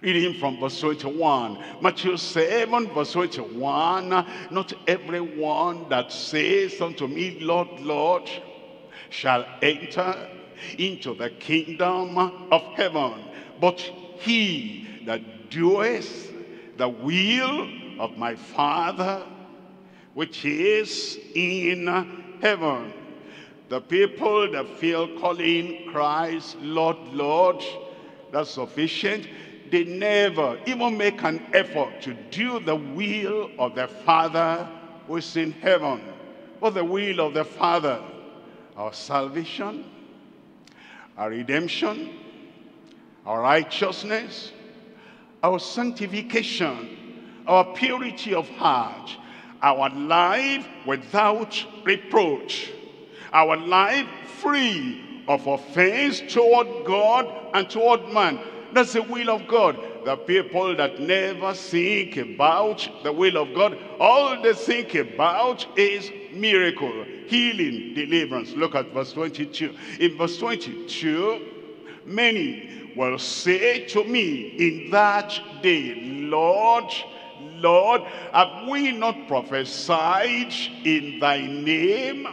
Reading from verse 21. Matthew 7 verse 21. Not everyone that says unto me, Lord, Lord, shall enter into the kingdom of heaven. But he that doeth the will of my Father which is in heaven. The people that feel calling Christ Lord, Lord, that's sufficient. They never even make an effort to do the will of the Father who is in heaven. What the will of the Father? Our salvation, our redemption, our righteousness, our sanctification, our purity of heart, our life without reproach, our life free of offense toward God and toward man. That's the will of God. The people that never think about the will of God, all they think about is miracle, healing, deliverance. Look at verse 22. In verse 22, many will say to me in that day, Lord, Lord, have we not prophesied in thy name?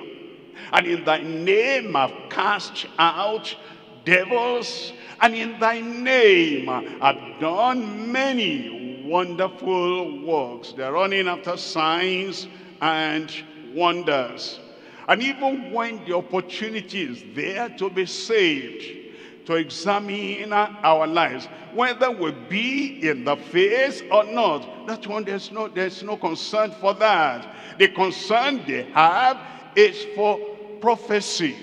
And in thy name I've cast out devils. And in thy name I've done many wonderful works. They're running after signs and wonders. And even when the opportunity is there to be saved, to examine our lives, whether we be in the face or not, that one there's no, there's no concern for that. The concern they have is for prophecy,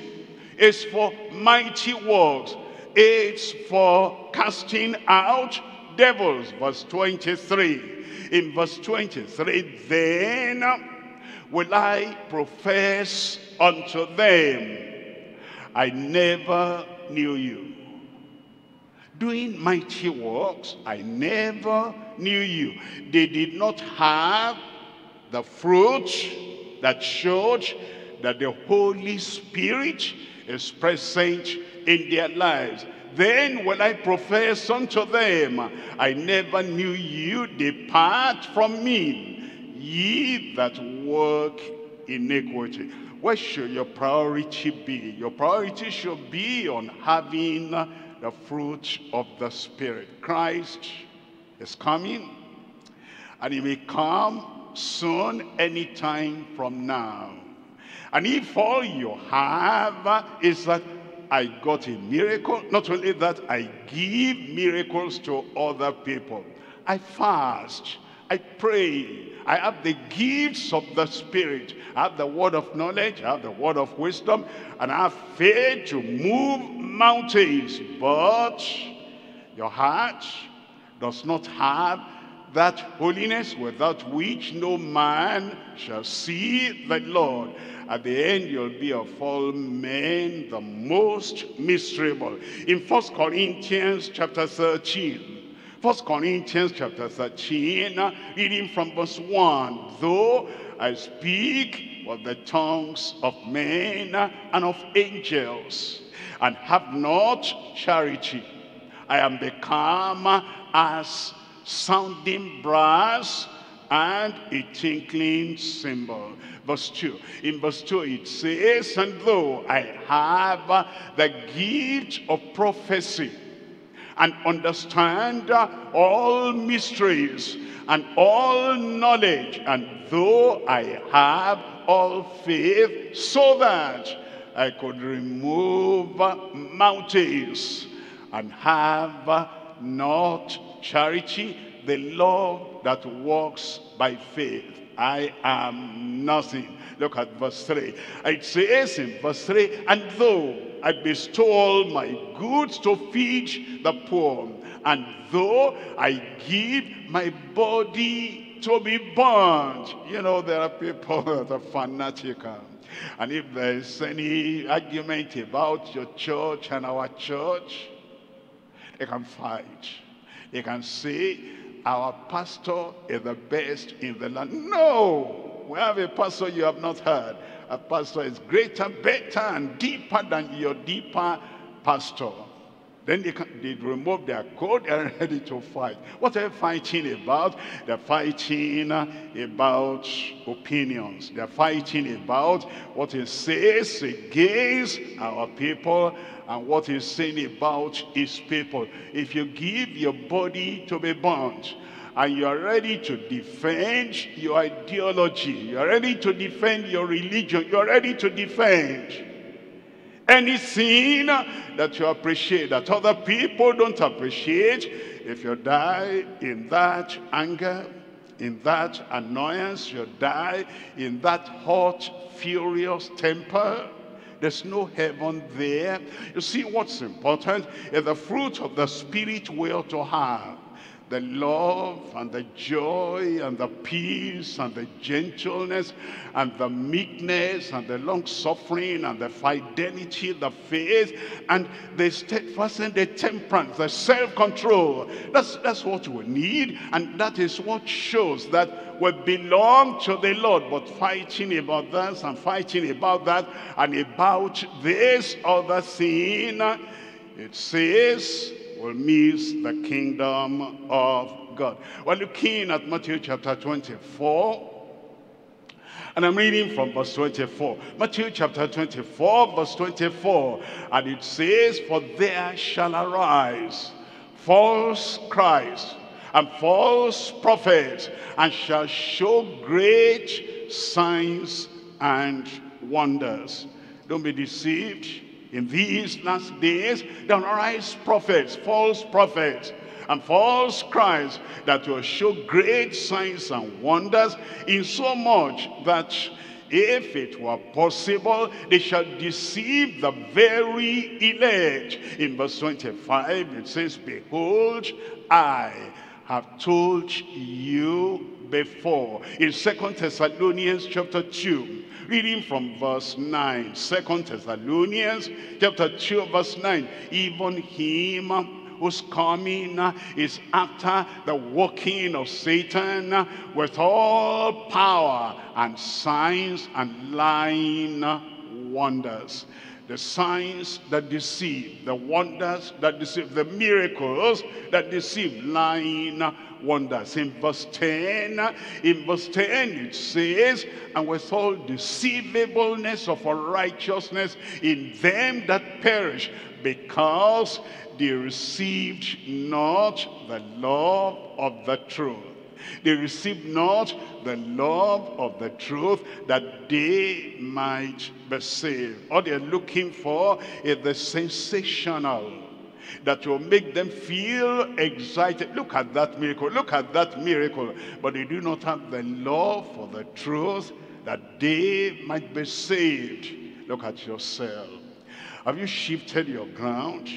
it's for mighty works, it's for casting out devils. Verse 23. In verse 23, then will I profess unto them, I never knew you. Doing mighty works, I never knew you. They did not have the fruit that showed that the Holy Spirit is present in their lives. Then will I profess unto them, I never knew you, depart from me, ye that work iniquity. Where should your priority be? Your priority should be on having the fruit of the Spirit. Christ is coming, and he may come soon, anytime from now. And if all you have is that I got a miracle, not only that, I give miracles to other people. I fast, I pray. I have the gifts of the Spirit. I have the word of knowledge. I have the word of wisdom. And I have faith to move mountains. But your heart does not have that holiness without which no man shall see the Lord. At the end, you'll be of all men the most miserable. In First Corinthians chapter 13, First Corinthians chapter 13, reading from verse 1. Though I speak with the tongues of men and of angels, and have not charity, I am become as sounding brass and a tinkling cymbal. Verse 2. In verse 2 it says, And though I have the gift of prophecy, and understand all mysteries and all knowledge. And though I have all faith so that I could remove mountains and have not charity, the love that works by faith. I am nothing. Look at verse 3. It says in verse 3, And though I bestow all my goods to feed the poor. And though I give my body to be burned. You know, there are people that are fanatical. And if there's any argument about your church and our church, they can fight. They can say, our pastor is the best in the land. No! We have a pastor you have not heard a pastor is greater, better, and deeper than your deeper pastor. Then they, they remove their coat and ready to fight. What are they fighting about? They're fighting uh, about opinions. They're fighting about what he says against our people and what he's saying about his people. If you give your body to be burnt, and you are ready to defend your ideology. You are ready to defend your religion. You are ready to defend anything that you appreciate, that other people don't appreciate. If you die in that anger, in that annoyance, you die in that hot, furious temper, there's no heaven there. You see, what's important is the fruit of the Spirit will to have the love and the joy and the peace and the gentleness and the meekness and the long suffering and the fidelity, the faith and the steadfastness, the temperance, the self-control. That's, that's what we need and that is what shows that we belong to the Lord but fighting about this and fighting about that and about this other thing. It says will miss the kingdom of God. We're looking at Matthew chapter 24. And I'm reading from verse 24. Matthew chapter 24, verse 24. And it says, For there shall arise false Christ and false prophets, and shall show great signs and wonders. Don't be deceived. In these last days, there will arise prophets, false prophets, and false Christ that will show great signs and wonders in so much that if it were possible, they shall deceive the very elect. In verse 25, it says, Behold, I have told you before. In Second Thessalonians chapter 2, reading from verse 9. Second Thessalonians chapter 2, verse 9. Even him whose coming is after the working of Satan with all power and signs and lying wonders. The signs that deceive, the wonders that deceive, the miracles that deceive, lying wonders. In verse 10, in verse 10 it says, and with all deceivableness of unrighteousness in them that perish, because they received not the love of the truth. They received not the love of the truth that they might be saved. All they're looking for is the sensational that will make them feel excited. Look at that miracle. Look at that miracle. But they do not have the love for the truth that they might be saved. Look at yourself. Have you shifted your ground?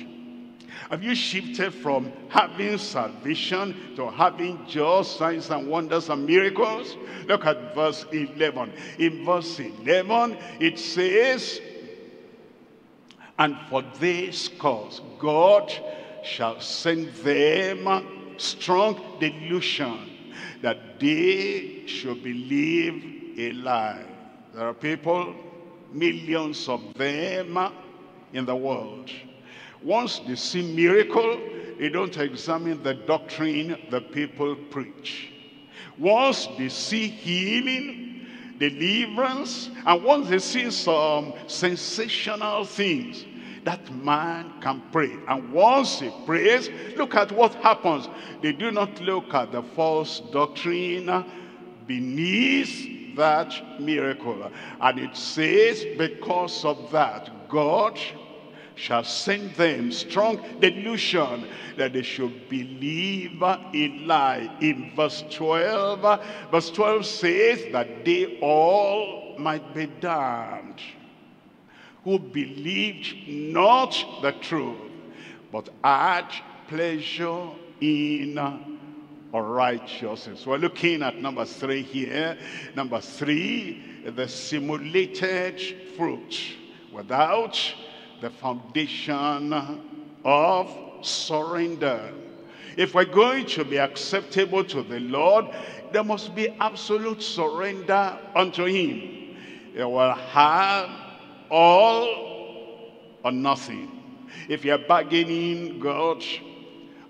Have you shifted from having salvation to having just signs and wonders and miracles? Look at verse 11. In verse 11, it says, And for this cause, God shall send them strong delusion that they should believe a lie. There are people, millions of them in the world once they see miracle, they don't examine the doctrine the people preach. Once they see healing, deliverance, and once they see some sensational things, that man can pray. And once he prays, look at what happens. They do not look at the false doctrine beneath that miracle. And it says, because of that, God shall send them strong delusion that they should believe a lie. In verse 12, verse 12 says that they all might be damned who believed not the truth, but had pleasure in unrighteousness. We're looking at number three here. Number three, the simulated fruit without the foundation of surrender. If we're going to be acceptable to the Lord, there must be absolute surrender unto him. You will have all or nothing. If you're bargaining, God,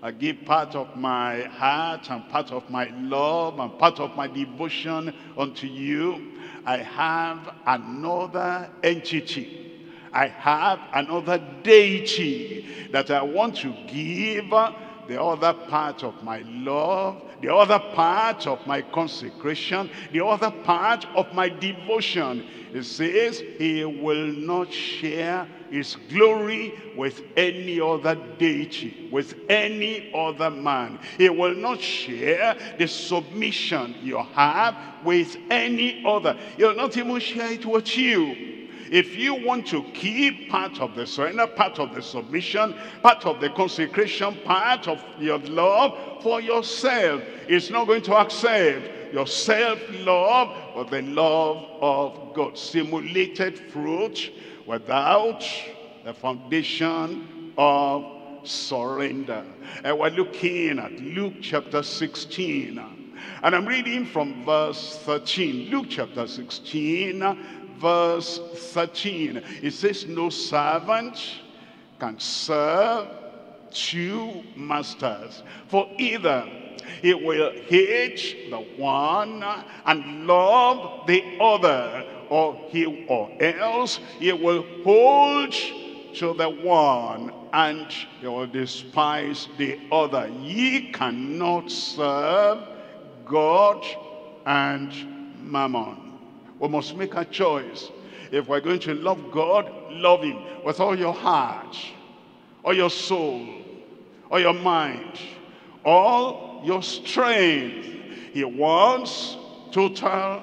I give part of my heart and part of my love and part of my devotion unto you. I have another entity I have another deity that I want to give the other part of my love, the other part of my consecration, the other part of my devotion. It says he will not share his glory with any other deity, with any other man. He will not share the submission you have with any other. He'll not even share it with you. If you want to keep part of the surrender, part of the submission, part of the consecration, part of your love for yourself, it's not going to accept your self-love or the love of God. Simulated fruit without the foundation of surrender. And we're looking at Luke chapter 16. And I'm reading from verse 13. Luke chapter 16, verse 13. It says, no servant can serve two masters. For either he will hate the one and love the other, or he or else he will hold to the one and he will despise the other. Ye cannot serve God and mammon. We must make a choice. If we're going to love God, love him with all your heart, or your soul, or your mind, all your strength. He wants total,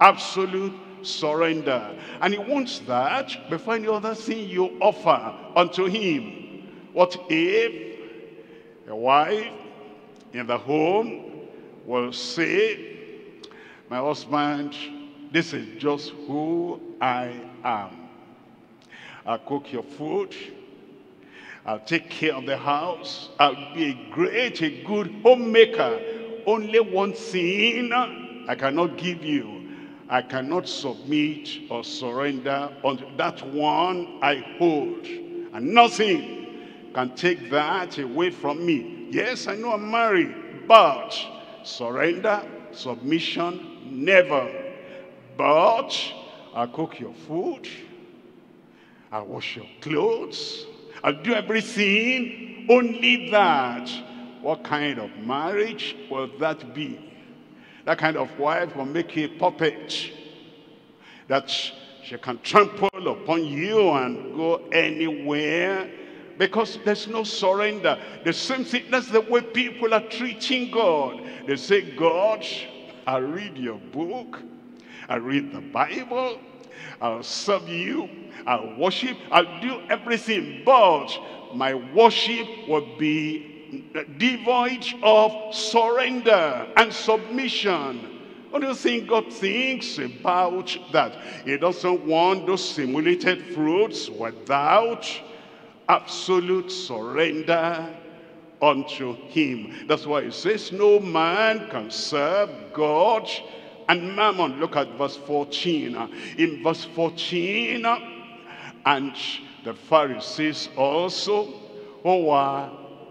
absolute surrender. And he wants that before any other thing you offer unto him. What if a wife in the home will say, my husband, this is just who I am. I'll cook your food. I'll take care of the house. I'll be a great, a good homemaker. Only one thing I cannot give you. I cannot submit or surrender On that one I hold. And nothing can take that away from me. Yes, I know I'm married, but surrender, submission, never. But I'll cook your food. I'll wash your clothes. I'll do everything. Only that. What kind of marriage will that be? That kind of wife will make a puppet. That she can trample upon you and go anywhere because there's no surrender. The same thing, that's the way people are treating God. They say, God, I read your book, I read the Bible, I'll serve you, I'll worship, I'll do everything, but my worship will be devoid of surrender and submission. What do you think God thinks about that? He doesn't want those simulated fruits without absolute surrender unto him. That's why he says, no man can serve God and mammon. Look at verse 14. In verse 14, and the Pharisees also, who were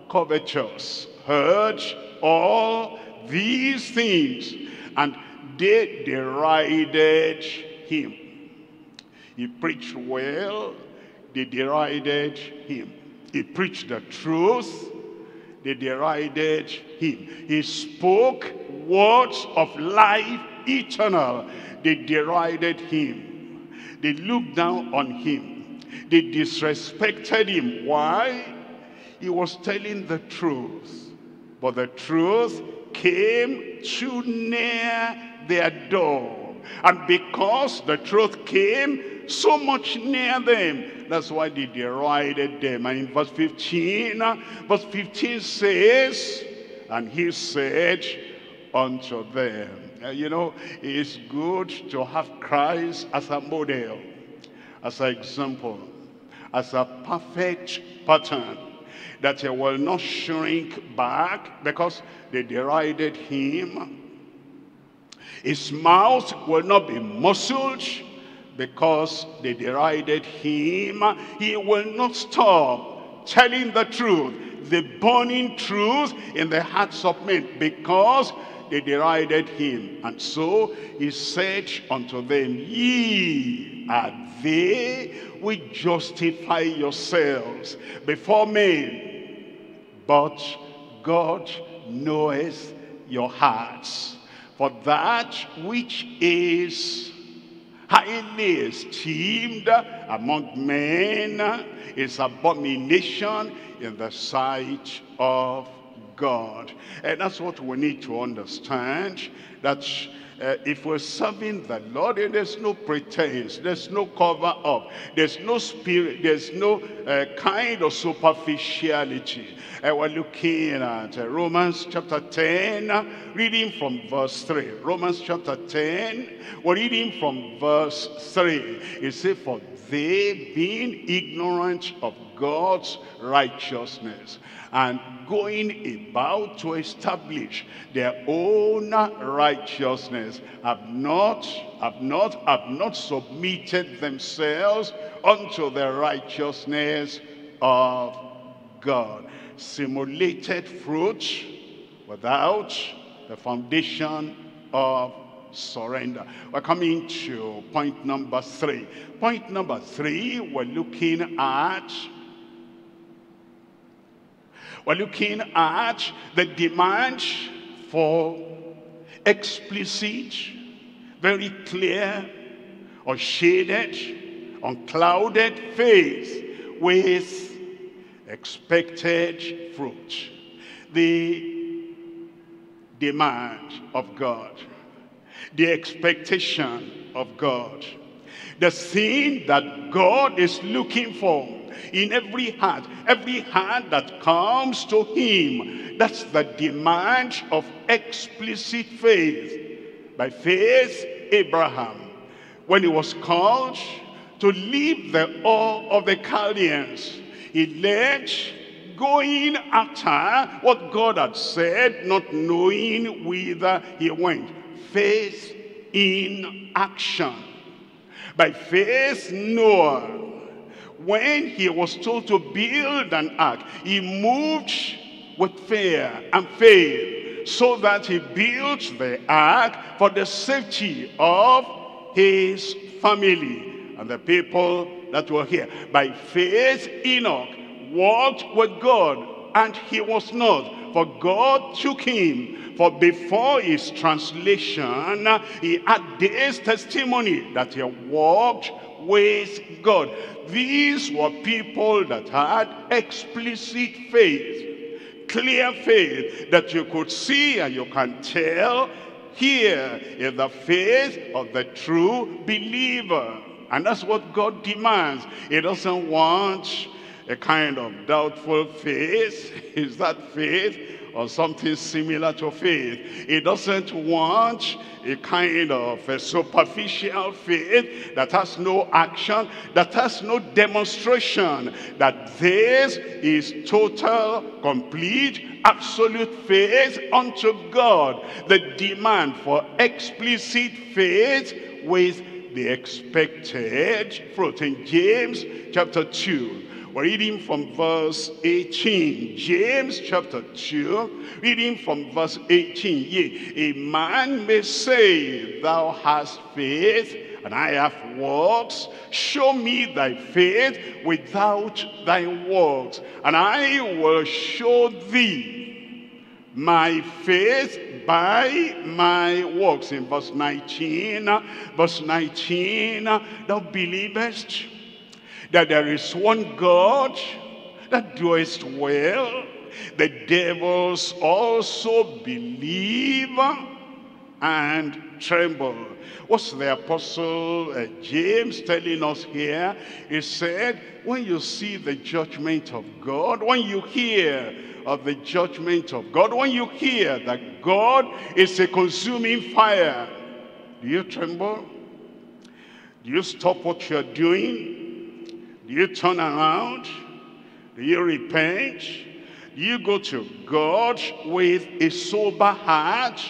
covetous, heard all these things, and they derided him. He preached well, they derided him. He preached the truth, they derided him. He spoke words of life eternal. They derided him. They looked down on him. They disrespected him. Why? He was telling the truth. But the truth came too near their door. And because the truth came so much near them, that's why they derided them. And in verse 15, verse 15 says, And he said unto them, Uh, you know, it's good to have Christ as a model, as an example, as a perfect pattern that he will not shrink back because they derided him. His mouth will not be muscled because they derided him. He will not stop telling the truth, the burning truth in the hearts of men because they derided him. And so he said unto them, Ye are they which justify yourselves before men, but God knoweth your hearts. For that which is highly esteemed among men is abomination in the sight of God. And that's what we need to understand, that uh, if we're serving the Lord, there's no pretense, there's no cover up, there's no spirit, there's no uh, kind of superficiality. Uh, we're looking at uh, Romans chapter 10, reading from verse 3. Romans chapter 10, we're reading from verse 3. It says, For they being ignorant of God's righteousness and going about to establish their own righteousness have not have not have not submitted themselves unto the righteousness of God simulated fruit without the foundation of surrender. We're coming to point number three. Point number three, we're looking at we're looking at the demand for explicit, very clear, unshaded, unclouded faith with expected fruit. The demand of God, the expectation of God, the thing that God is looking for in every heart, every heart that comes to him. That's the demand of explicit faith. By faith, Abraham, when he was called to leave the Ur of the Chaldeans, he led going after what God had said, not knowing whither he went. Faith in action. By faith, Noah when he was told to build an ark, he moved with fear and faith so that he built the ark for the safety of his family and the people that were here. By faith, Enoch walked with God and he was not, for God took him. For before his translation, he had this testimony that he walked with God. These were people that had explicit faith, clear faith that you could see and you can tell here is the faith of the true believer. And that's what God demands. He doesn't want a kind of doubtful faith. Is that faith or something similar to faith? He doesn't want a kind of a superficial faith that has no action, that has no demonstration, that this is total, complete, absolute faith unto God. The demand for explicit faith with the expected fruit. In James chapter 2, we're reading from verse 18. James chapter 2, reading from verse 18. Yea, a man may say, Thou hast faith, and I have works. Show me thy faith without thy works, and I will show thee my faith by my works. In verse 19, verse 19, thou believest that there is one God that doeth well. The devils also believe and tremble. What's the apostle uh, James telling us here? He said, when you see the judgment of God, when you hear of the judgment of God, when you hear that God is a consuming fire, do you tremble? Do you stop what you're doing? Do you turn around? Do you repent? Do you go to God with a sober heart?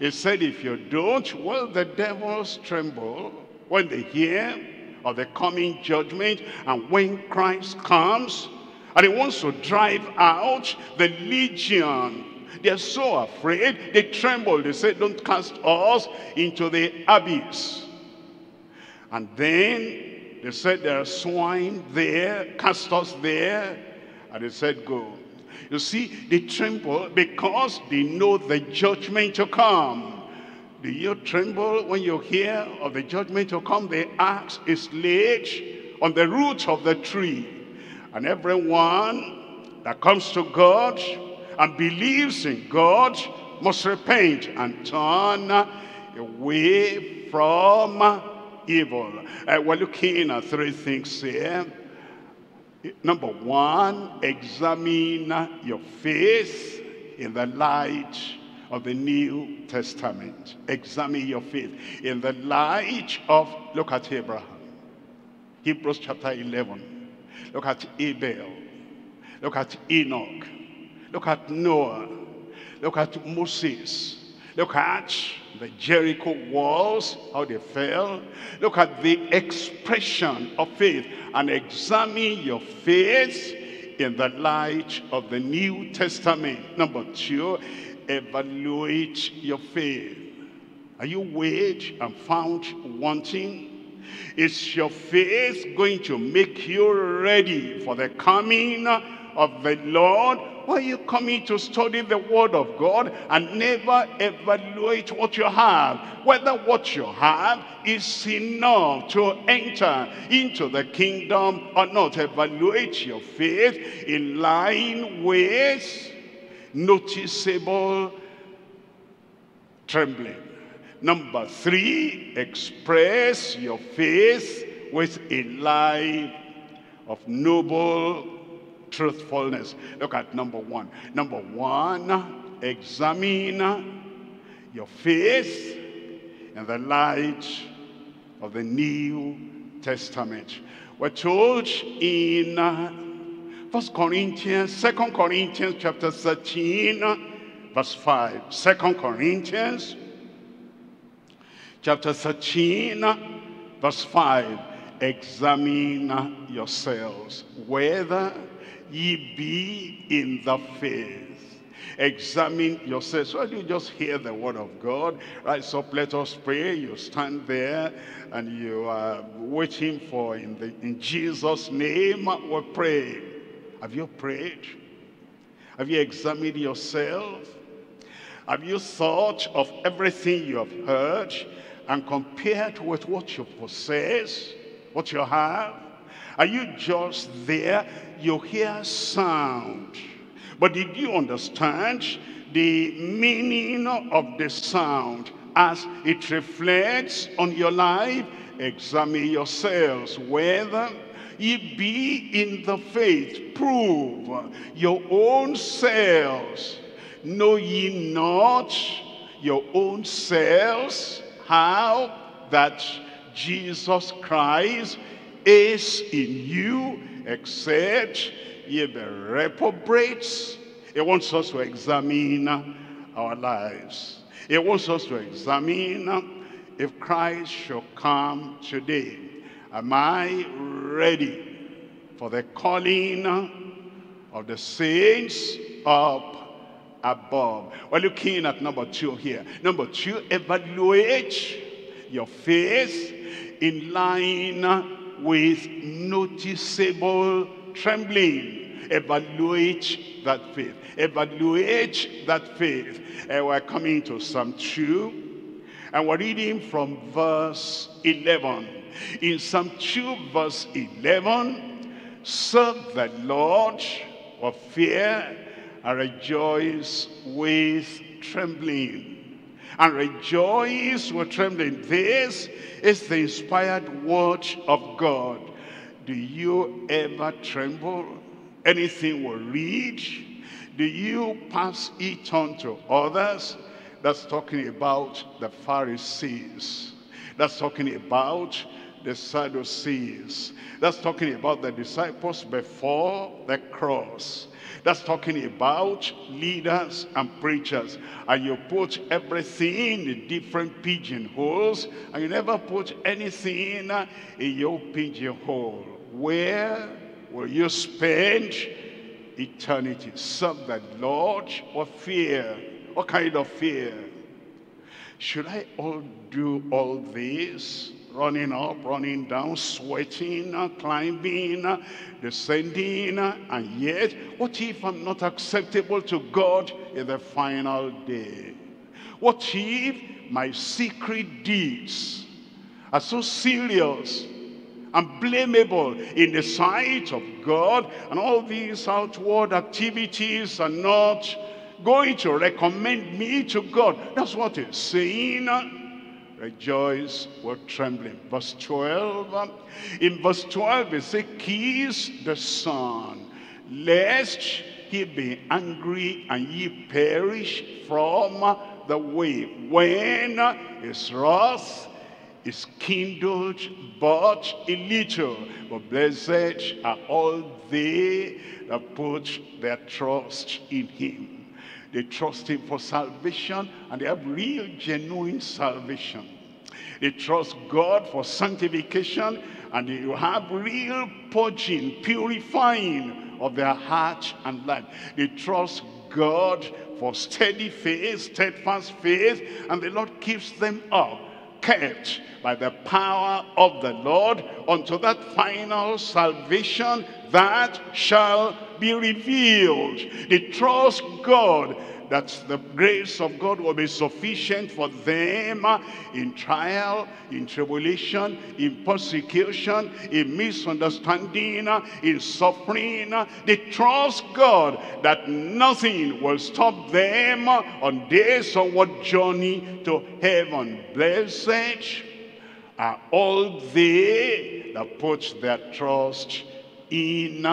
He said, if you don't, well, the devils tremble when they hear of the coming judgment and when Christ comes and he wants to drive out the legion. They're so afraid, they tremble. They say, don't cast us into the abyss. And then they said there are swine there, cast us there. And they said, go. You see, they tremble because they know the judgment to come. Do you tremble when you hear of the judgment to come? The axe is laid on the root of the tree. And everyone that comes to God and believes in God must repent and turn away from evil. Uh, we're looking at three things here. Number one, examine your faith in the light of the New Testament. Examine your faith in the light of, look at Abraham. Hebrews chapter 11. Look at Abel. Look at Enoch. Look at Noah. Look at Moses. Look at the Jericho walls, how they fell. Look at the expression of faith and examine your faith in the light of the New Testament. Number two, evaluate your faith. Are you weighed and found wanting? Is your faith going to make you ready for the coming of the Lord? Why are you coming to study the word of God and never evaluate what you have? Whether what you have is enough to enter into the kingdom or not. Evaluate your faith in line with noticeable trembling. Number three, express your faith with a life of noble truthfulness. Look at number one. Number one, examine your faith in the light of the New Testament. We're told in uh, First Corinthians, Second Corinthians chapter 13, verse 5. Second Corinthians chapter 13, verse 5. Examine yourselves whether ye be in the faith. Examine yourselves. Do you just hear the word of God? Right, so let us pray. You stand there and you are waiting for in, the, in Jesus' name we pray. Have you prayed? Have you examined yourself? Have you thought of everything you have heard and compared with what you possess, what you have? Are you just there? You hear sound. But did you understand the meaning of the sound as it reflects on your life? Examine yourselves whether ye be in the faith. Prove your own selves. Know ye not your own selves how that Jesus Christ is in you except ye be reprobates. He wants us to examine our lives. He wants us to examine if Christ shall come today. Am I ready for the calling of the saints up above? We're looking at number two here. Number two, evaluate your faith in line with noticeable trembling. Evaluate that faith. Evaluate that faith. And we're coming to Psalm 2. And we're reading from verse 11. In Psalm 2 verse 11, serve the Lord with fear and rejoice with trembling. And rejoice with trembling. This is the inspired word of God. Do you ever tremble? Anything will read? Do you pass it on to others? That's talking about the Pharisees. That's talking about the Sadducees. That's talking about the disciples before the cross. That's talking about leaders and preachers. And you put everything in different pigeonholes, and you never put anything in your pigeonhole. Where will you spend eternity? Serve the Lord or fear? What kind of fear? Should I all do all this? Running up, running down, sweating, climbing, descending, and yet, what if I'm not acceptable to God in the final day? What if my secret deeds are so serious and blamable in the sight of God, and all these outward activities are not going to recommend me to God? That's what it's saying rejoice were trembling. Verse 12, um, in verse 12 it says, kiss the son, lest he be angry and ye perish from the way. When his wrath is kindled but a little. But blessed are all they that put their trust in him. They trust him for salvation and they have real, genuine salvation. They trust God for sanctification and they have real purging, purifying of their heart and life. They trust God for steady faith, steadfast faith, and the Lord keeps them up, kept by the power of the Lord unto that final salvation that shall be revealed. They trust God that the grace of God will be sufficient for them in trial, in tribulation, in persecution, in misunderstanding, in suffering. They trust God that nothing will stop them on this onward journey to heaven. Blessed are all they that put their trust in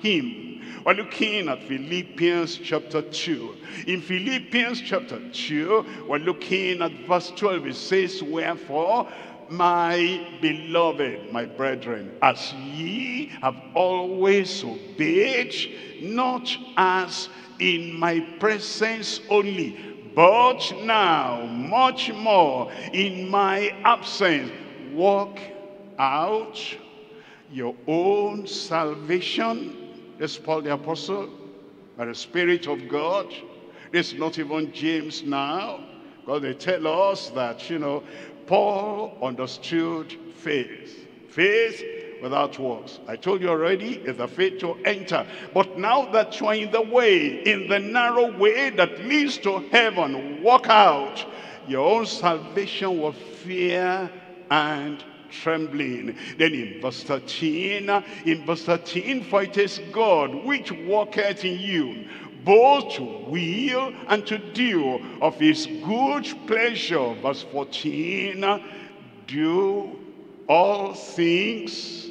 him. We're looking at Philippians chapter 2. In Philippians chapter 2, we're looking at verse 12. It says, Wherefore, my beloved, my brethren, as ye have always obeyed, not as in my presence only, but now much more in my absence, walk out your own salvation this Paul the Apostle, by the Spirit of God. This is not even James now, because they tell us that, you know, Paul understood faith. Faith without works. I told you already, is the faith to enter. But now that you are in the way, in the narrow way that leads to heaven, walk out your own salvation with fear and trembling. Then in verse 13, in verse 13, for it is God which worketh in you, both to will and to do of his good pleasure. Verse 14, do all things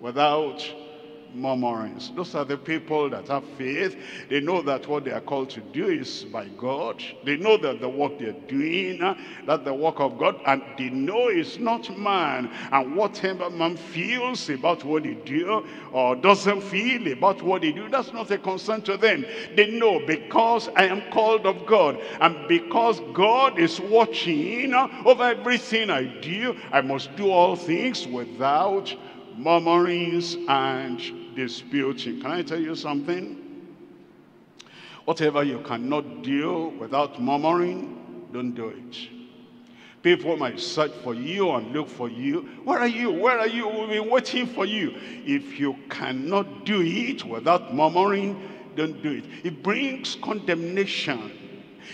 without murmurings. Those are the people that have faith. They know that what they are called to do is by God. They know that the work they're doing, uh, that the work of God, and they know it's not man. And whatever man feels about what they do or doesn't feel about what they do, that's not a concern to them. They know because I am called of God and because God is watching over everything I do, I must do all things without murmurings and disputing. Can I tell you something? Whatever you cannot do without murmuring, don't do it. People might search for you and look for you. Where are you? Where are you? We've been waiting for you. If you cannot do it without murmuring, don't do it. It brings condemnation.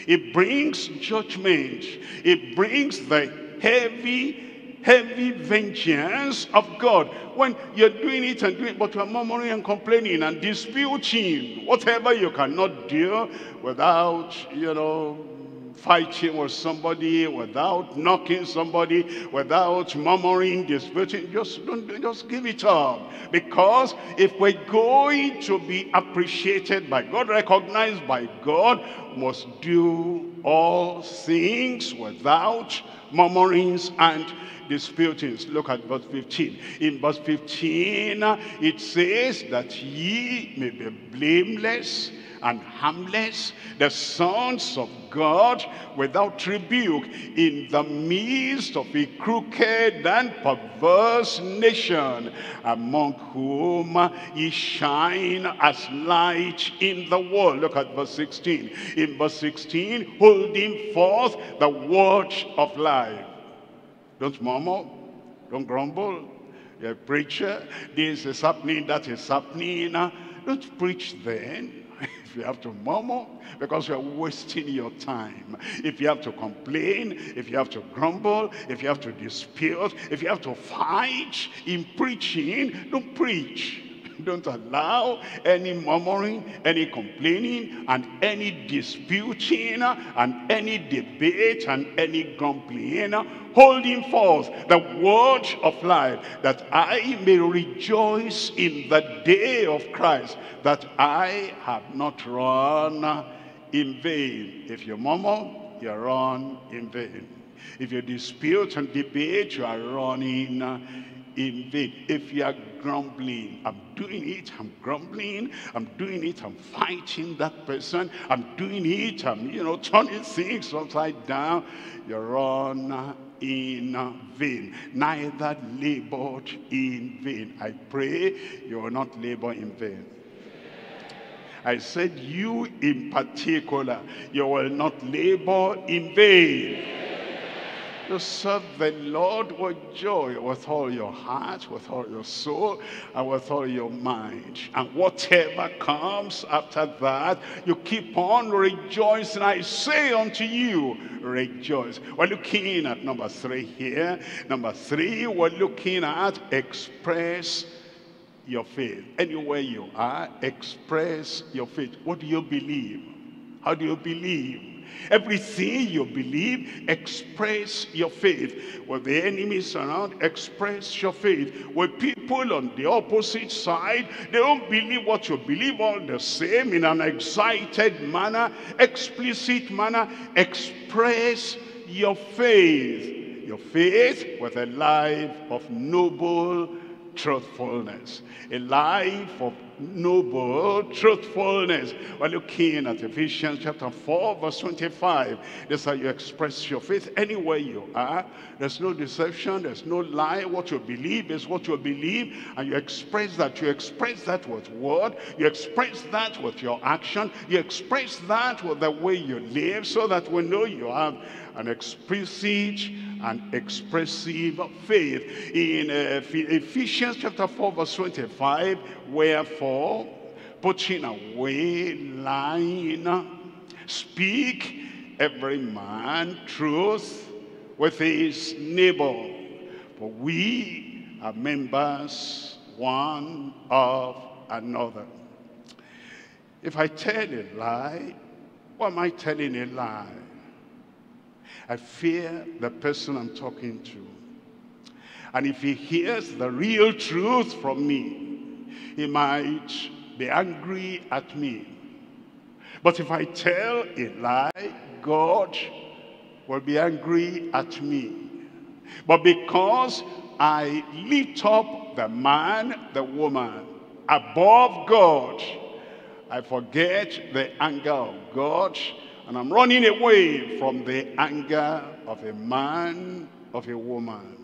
It brings judgment. It brings the heavy heavy vengeance of God. When you're doing it and doing it, but you're murmuring and complaining and disputing whatever you cannot do without, you know, fighting with somebody, without knocking somebody, without murmuring, disputing, just don't just give it up. Because if we're going to be appreciated by God, recognized by God, must do all things without murmurings and disputings. Look at verse 15. In verse 15, it says that ye may be blameless and harmless, the sons of God without rebuke in the midst of a crooked and perverse nation, among whom ye shine as light in the world. Look at verse 16. In verse 16, holding forth the word of life don't murmur. Don't grumble. You're a preacher. This is happening. That is happening. Ah, don't preach then. If you have to murmur, because you're wasting your time. If you have to complain, if you have to grumble, if you have to dispute, if you have to fight in preaching, don't preach. Don't allow any murmuring, any complaining, and any disputing, and any debate, and any grumbling, holding forth the word of life, that I may rejoice in the day of Christ, that I have not run in vain. If you murmur, you run in vain. If you dispute and debate, you are running in vain. If you are grumbling, I'm doing it, I'm grumbling, I'm doing it, I'm fighting that person, I'm doing it, I'm, you know, turning things upside down, you're on in vain, neither labored in vain. I pray you will not labor in vain. I said you in particular, you will not labor in vain to serve the Lord with joy, with all your heart, with all your soul, and with all your mind. And whatever comes after that, you keep on rejoicing. I say unto you, rejoice. We're looking at number three here. Number three, we're looking at express your faith. Anywhere you are, express your faith. What do you believe? How do you believe? Everything you believe, express your faith. With the enemies around, express your faith. With people on the opposite side, they don't believe what you believe all the same in an excited manner, explicit manner. Express your faith. Your faith with a life of noble truthfulness. A life of noble truthfulness. We're looking at Ephesians chapter 4 verse 25. This is how you express your faith anywhere you are. There's no deception. There's no lie. What you believe is what you believe. And you express that. You express that with word. You express that with your action. You express that with the way you live so that we know you have an explicit and expressive faith. In uh, Ephesians chapter 4 verse 25, wherefore, putting away lying, speak every man truth with his neighbor. For we are members one of another. If I tell a lie, why am I telling a lie? I fear the person I'm talking to. And if he hears the real truth from me, he might be angry at me. But if I tell a lie, God will be angry at me. But because I lift up the man, the woman, above God, I forget the anger of God and I'm running away from the anger of a man, of a woman.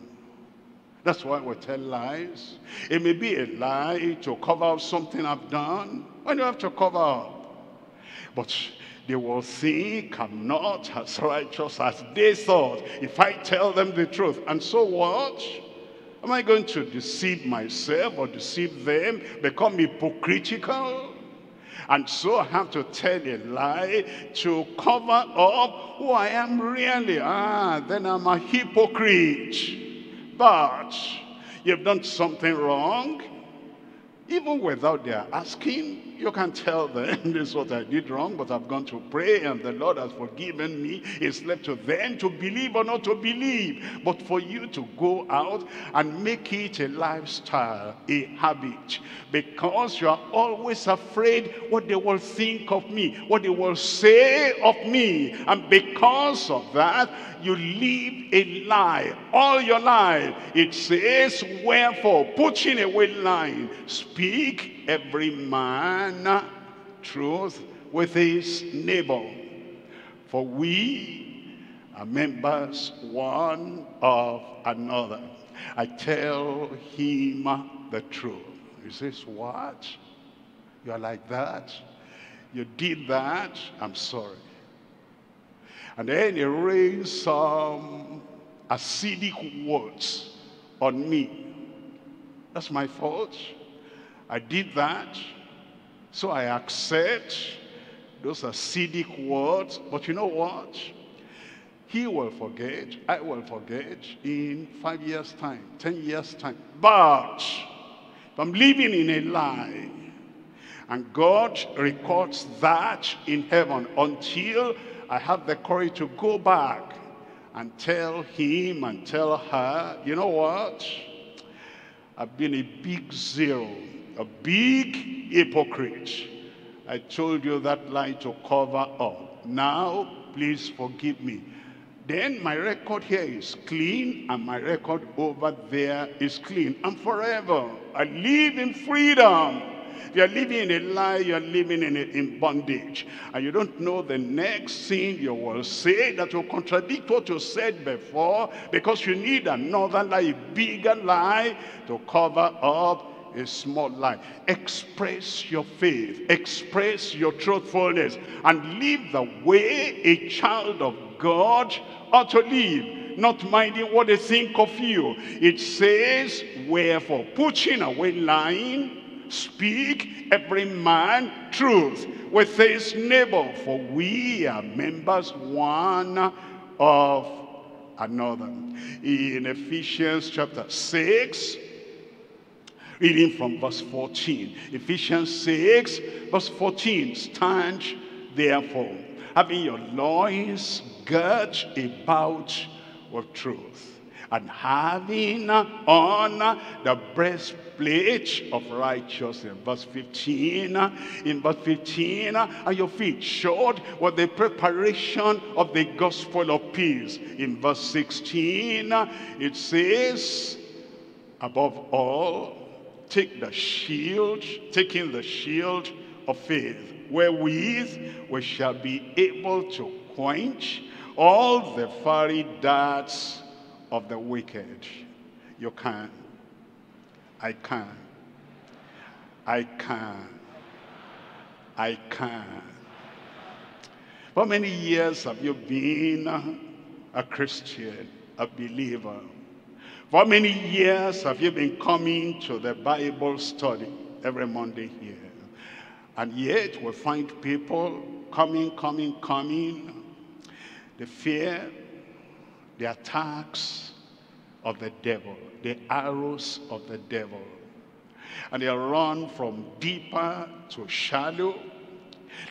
That's why we tell lies. It may be a lie to cover up something I've done. Why do you have to cover up? But they will think I'm not as righteous as they thought if I tell them the truth. And so what? Am I going to deceive myself or deceive them, become hypocritical? And so I have to tell a lie to cover up who I am really. Ah, then I'm a hypocrite. But you've done something wrong. Even without their asking, you can tell them, this is what I did wrong, but I've gone to pray and the Lord has forgiven me. It's left to them to believe or not to believe. But for you to go out and make it a lifestyle, a habit, because you are always afraid what they will think of me, what they will say of me. And because of that, you live a lie all your life. It says, wherefore, putting away lying, speak every man truth with his neighbor. For we are members one of another. I tell him the truth. He says, what? You are like that? You did that? I'm sorry. And then he raised some acidic words on me. That's my fault. I did that. So I accept those acidic words. But you know what? He will forget. I will forget in five years' time, ten years' time. But if I'm living in a lie, and God records that in heaven until I have the courage to go back and tell him and tell her, you know what? I've been a big zero, a big hypocrite. I told you that lie to cover up. Now, please forgive me. Then my record here is clean and my record over there is clean. And forever, I live in freedom. If you're living in a lie, you're living in, a, in bondage. And you don't know the next thing you will say that will contradict what you said before because you need another lie, a bigger lie to cover up a small lie. Express your faith, express your truthfulness, and live the way a child of God ought to live, not minding what they think of you. It says, wherefore, putting away lying, speak every man truth with his neighbor, for we are members one of another. In Ephesians chapter 6, reading from verse 14. Ephesians 6, verse 14. Stand therefore, having your loins girt about with truth, and having on the breastplate of righteousness. Verse 15, in verse 15, and your feet shod with the preparation of the gospel of peace. In verse 16, it says, above all, take the shield, taking the shield of faith, wherewith we shall be able to quench all the fiery darts of the wicked. You can. I can. I can. I can. For many years have you been a Christian, a believer? For many years have you been coming to the Bible study every Monday here. And yet we find people coming, coming, coming. The fear, the attacks of the devil, the arrows of the devil. And they run from deeper to shallow,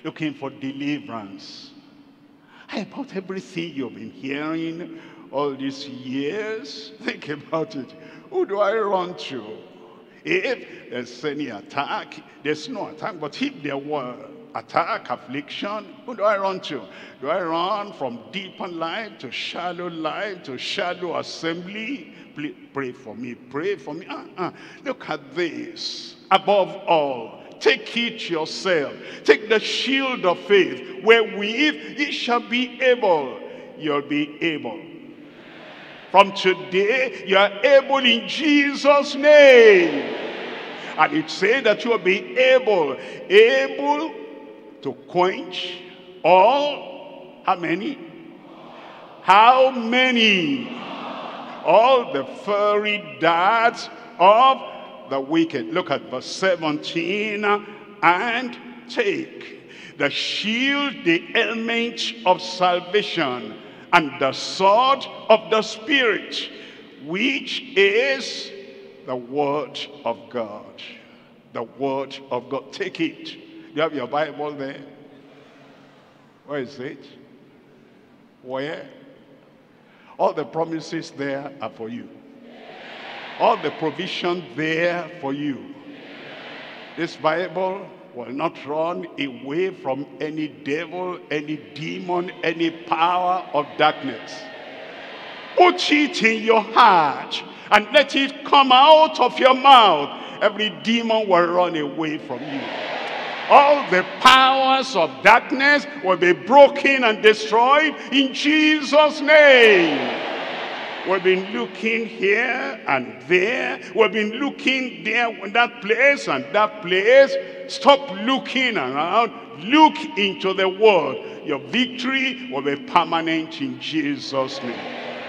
looking for deliverance. About everything you've been hearing all these years, think about it. Who do I run to? If there's any attack, there's no attack, but if there were attack, affliction, who do I run to? Do I run from deeper life to shallow life to shallow assembly? Please pray for me, pray for me. Uh -uh. Look at this. Above all, take it yourself. Take the shield of faith, wherewith ye shall be able. You'll be able. From today, you are able in Jesus' name. And it says that you will be able, able to quench all, how many? How many? All the fiery darts of the wicked. Look at verse 17. And take the shield, the element of salvation, and the sword of the Spirit, which is the word of God. The word of God. Take it. You have your Bible there? Where is it? Where? All the promises there are for you. All the provision there for you. This Bible will not run away from any devil, any demon, any power of darkness. Put it in your heart and let it come out of your mouth. Every demon will run away from you. All the powers of darkness will be broken and destroyed in Jesus' name. We've been looking here and there. We've been looking there, that place and that place. Stop looking around. Look into the word. Your victory will be permanent in Jesus' name.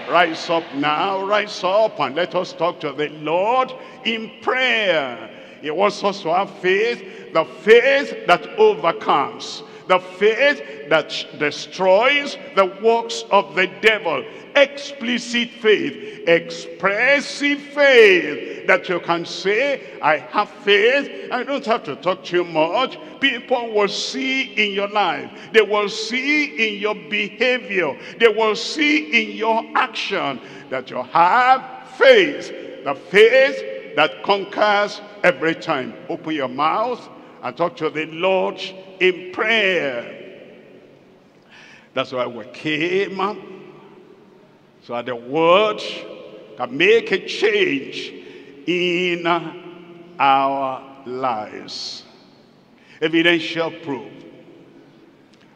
Rise up now, rise up and let us talk to the Lord in prayer. He wants us to have faith, the faith that overcomes, the faith that destroys the works of the devil. Explicit faith, expressive faith that you can say, I have faith. I don't have to talk too much. People will see in your life. They will see in your behavior. They will see in your action that you have faith. The faith that conquers every time. Open your mouth and talk to the Lord in prayer. That's why we came. So that the word can make a change in our lives. Evidential proof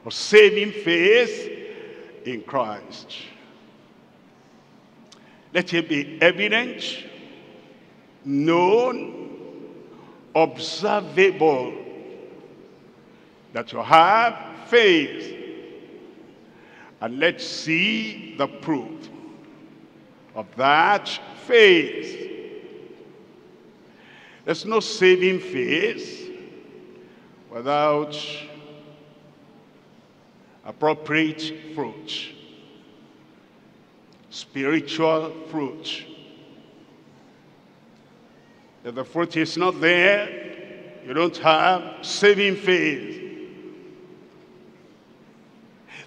of saving faith in Christ. Let it be evident, known, observable, that you have faith. And let's see the proof of that faith. There's no saving faith without appropriate fruit, spiritual fruit. If the fruit is not there, you don't have saving faith.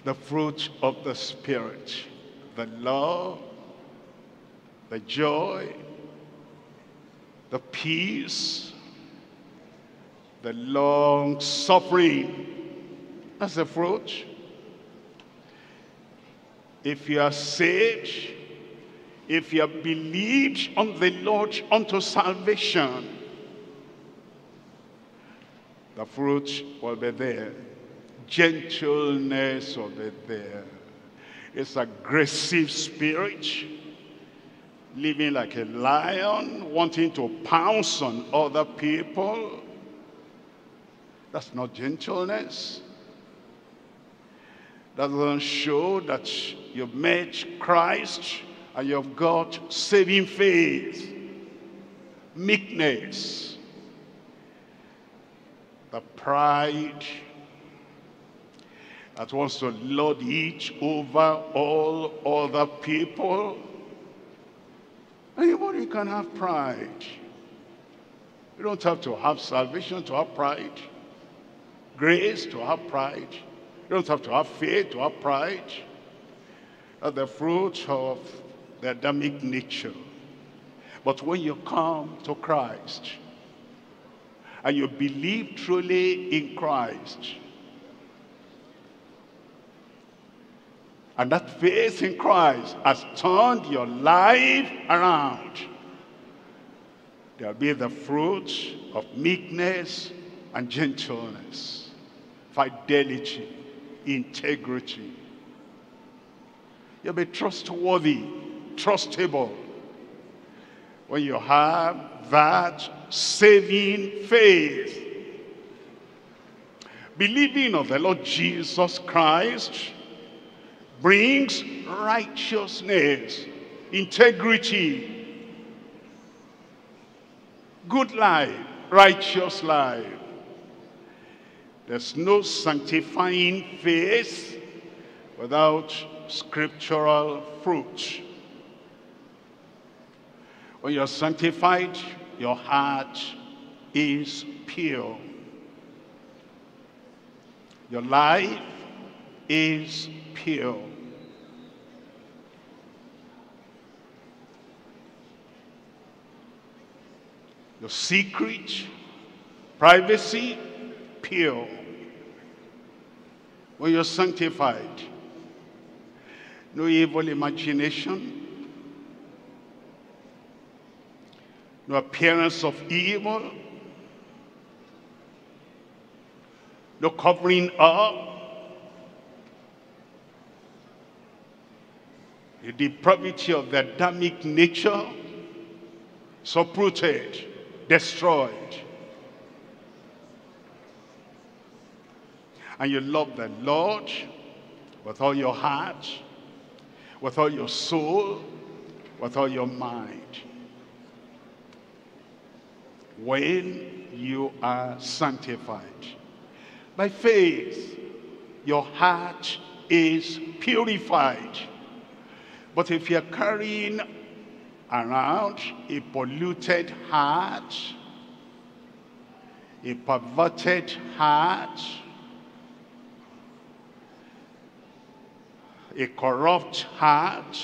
The fruit of the Spirit, the love, the joy, the peace, the long suffering. That's the fruit. If you are saved, if you have believed on the Lord unto salvation, the fruit will be there. Gentleness will be there. It's aggressive spirit, living like a lion, wanting to pounce on other people. That's not gentleness. That doesn't show that you've met Christ and you've got saving faith, meekness, the pride that wants to lord each over all other people. Anybody can have pride. You don't have to have salvation to have pride. Grace to have pride. You don't have to have faith to have pride. That's the fruit of the Adamic nature. But when you come to Christ and you believe truly in Christ, and that faith in Christ has turned your life around, there'll be the fruit of meekness and gentleness, fidelity, integrity. You'll be trustworthy, trustable. When you have that saving faith, believing of the Lord Jesus Christ brings righteousness, integrity, good life, righteous life. There's no sanctifying faith without scriptural fruit. When you're sanctified, your heart is pure. Your life is pure. Your secret, privacy, pure. When you're sanctified, no evil imagination, no appearance of evil, no covering up, the depravity of the Adamic nature, uprooted, destroyed. And you love the Lord with all your heart, with all your soul, with all your mind. When you are sanctified. By faith, your heart is purified. But if you're carrying around a polluted heart, a perverted heart, a corrupt heart,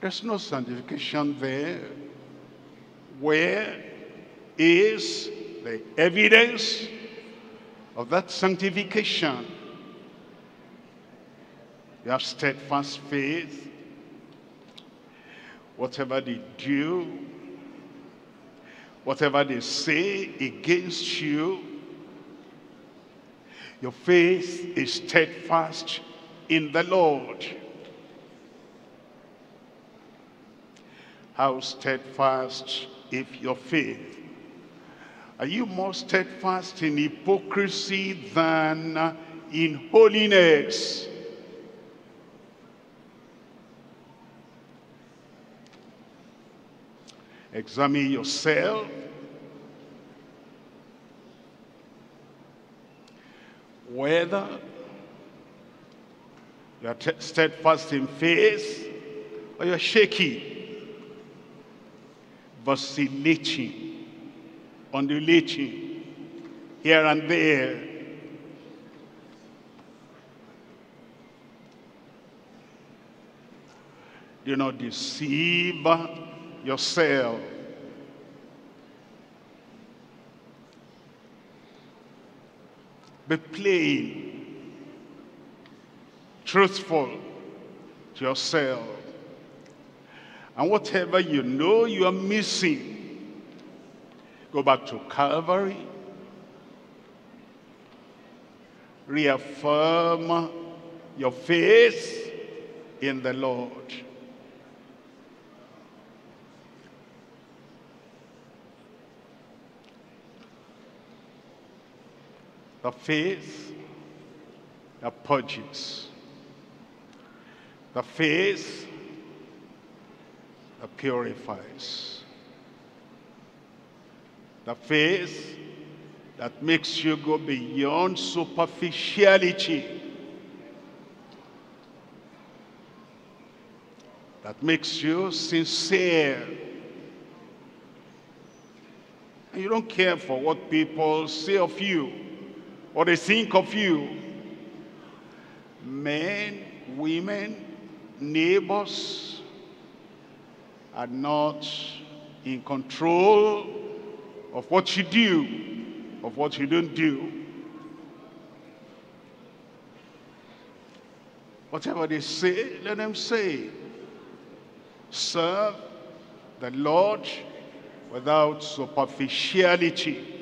there's no sanctification there. Where is the evidence of that sanctification? You have steadfast faith. Whatever they do, whatever they say against you, your faith is steadfast in the Lord. How steadfast if your faith Are you more steadfast in hypocrisy than in holiness? Examine yourself. Whether you are steadfast in faith or you're shaky, vacillating, undulating here and there. Do not deceive yourself. Be plain, truthful to yourself. And whatever you know you are missing, go back to Calvary. Reaffirm your faith in the Lord. The faith that purges, the faith that purifies, the faith that makes you go beyond superficiality, that makes you sincere. And you don't care for what people say of you what they think of you. Men, women, neighbors are not in control of what you do, of what you don't do. Whatever they say, let them say. Serve the Lord without superficiality.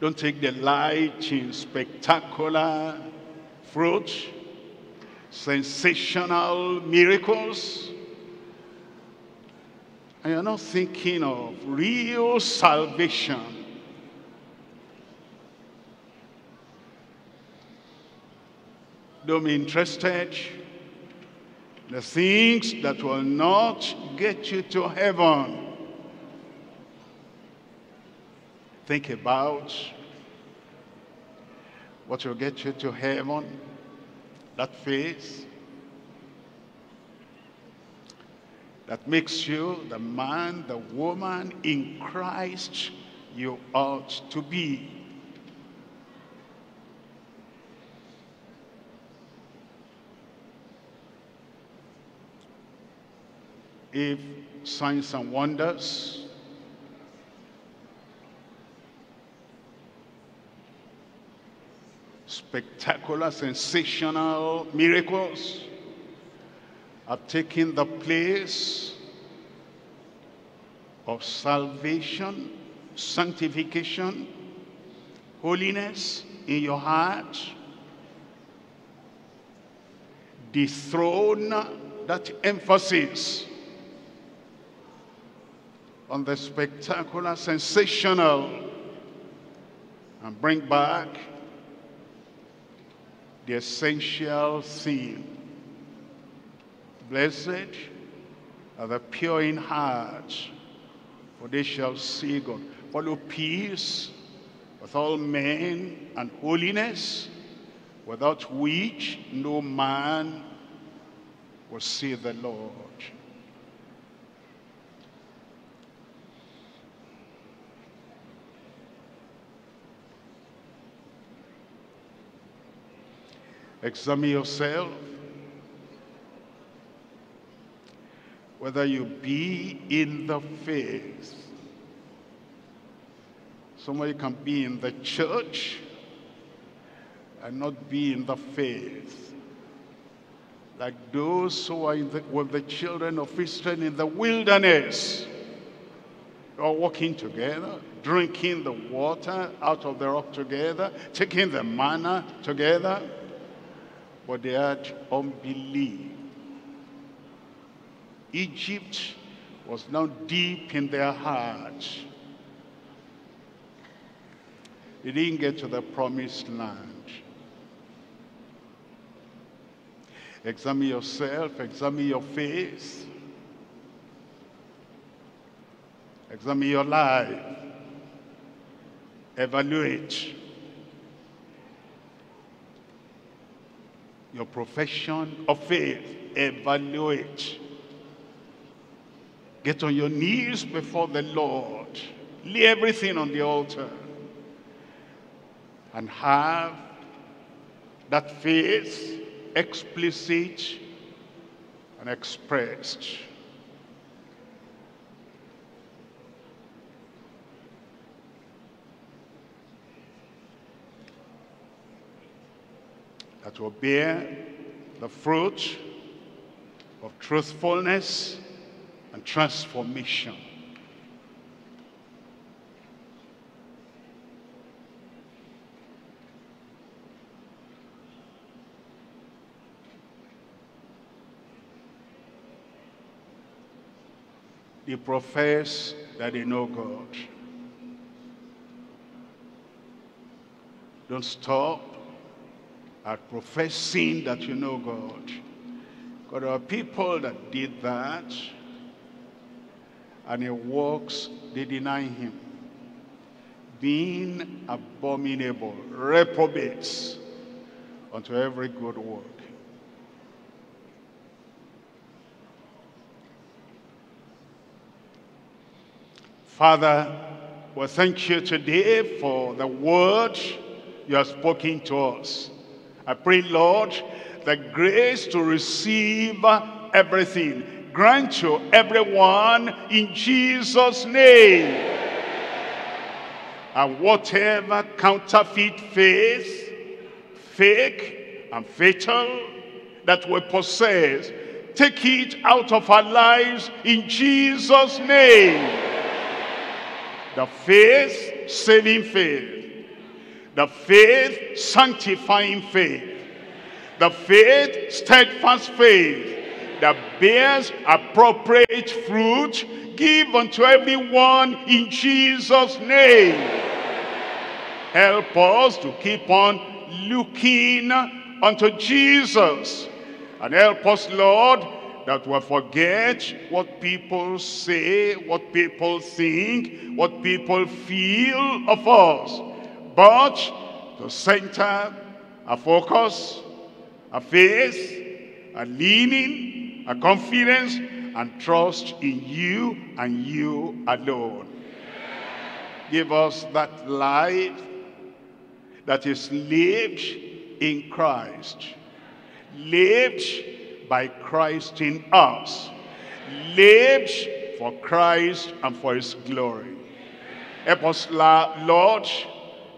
Don't take delight in spectacular fruit, sensational miracles. And you're not thinking of real salvation. Don't be interested in the things that will not get you to heaven. Think about what will get you to heaven, that faith that makes you the man, the woman in Christ you ought to be. If signs and wonders spectacular, sensational miracles are taking the place of salvation, sanctification, holiness in your heart. Dethrone that emphasis on the spectacular, sensational, and bring back the essential theme. Blessed are the pure in heart, for they shall see God. Follow peace with all men and holiness, without which no man will see the Lord. Examine yourself. Whether you be in the faith. Somebody can be in the church and not be in the faith. Like those who are the, with the children of Israel in the wilderness. All walking together, drinking the water out of the rock together, taking the manna together but they had unbelief. Egypt was now deep in their hearts. They didn't get to the promised land. Examine yourself, examine your face, examine your life, evaluate your profession of faith, evaluate. Get on your knees before the Lord. Lay everything on the altar. And have that faith explicit and expressed. That will bear the fruit of truthfulness and transformation. They profess that they know God. Don't stop at professing that you know God. God, there are people that did that, and in works they deny him. Being abominable, reprobates unto every good work. Father, we thank you today for the word you have spoken to us. I pray, Lord, the grace to receive everything. Grant to everyone in Jesus' name. And whatever counterfeit faith, fake and fatal that we possess, take it out of our lives in Jesus' name the faith, saving faith. The faith, sanctifying faith. The faith, steadfast faith that bears appropriate fruit. Give unto everyone in Jesus' name. Help us to keep on looking unto Jesus. And help us, Lord, that we forget what people say, what people think, what people feel of us. But to center our focus, our faith, our leaning, our confidence, and trust in you and you alone. Give us that life that is lived in Christ. Lived by Christ in us. Lived for Christ and for his glory. Help us, Lord,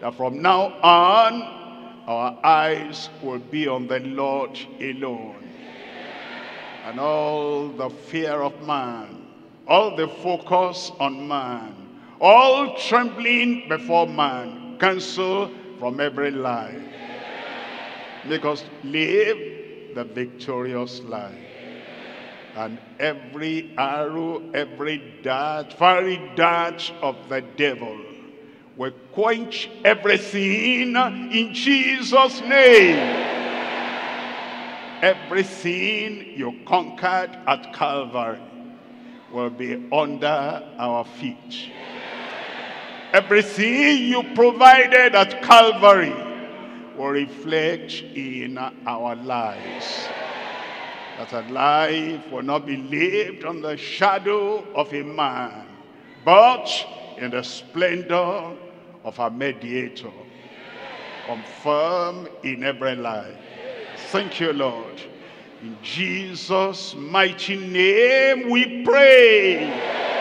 that from now on, our eyes will be on the Lord alone. And all the fear of man, all the focus on man, all trembling before man, cancel from every life. Make us live the victorious life. And every arrow, every dart, fiery dart of the devil will quench everything in Jesus' name. Everything you conquered at Calvary will be under our feet. Everything you provided at Calvary will reflect in our lives. That our life will not be lived on the shadow of a man, but in the splendor of our mediator. Confirm in every life. Thank you, Lord. In Jesus' mighty name we pray.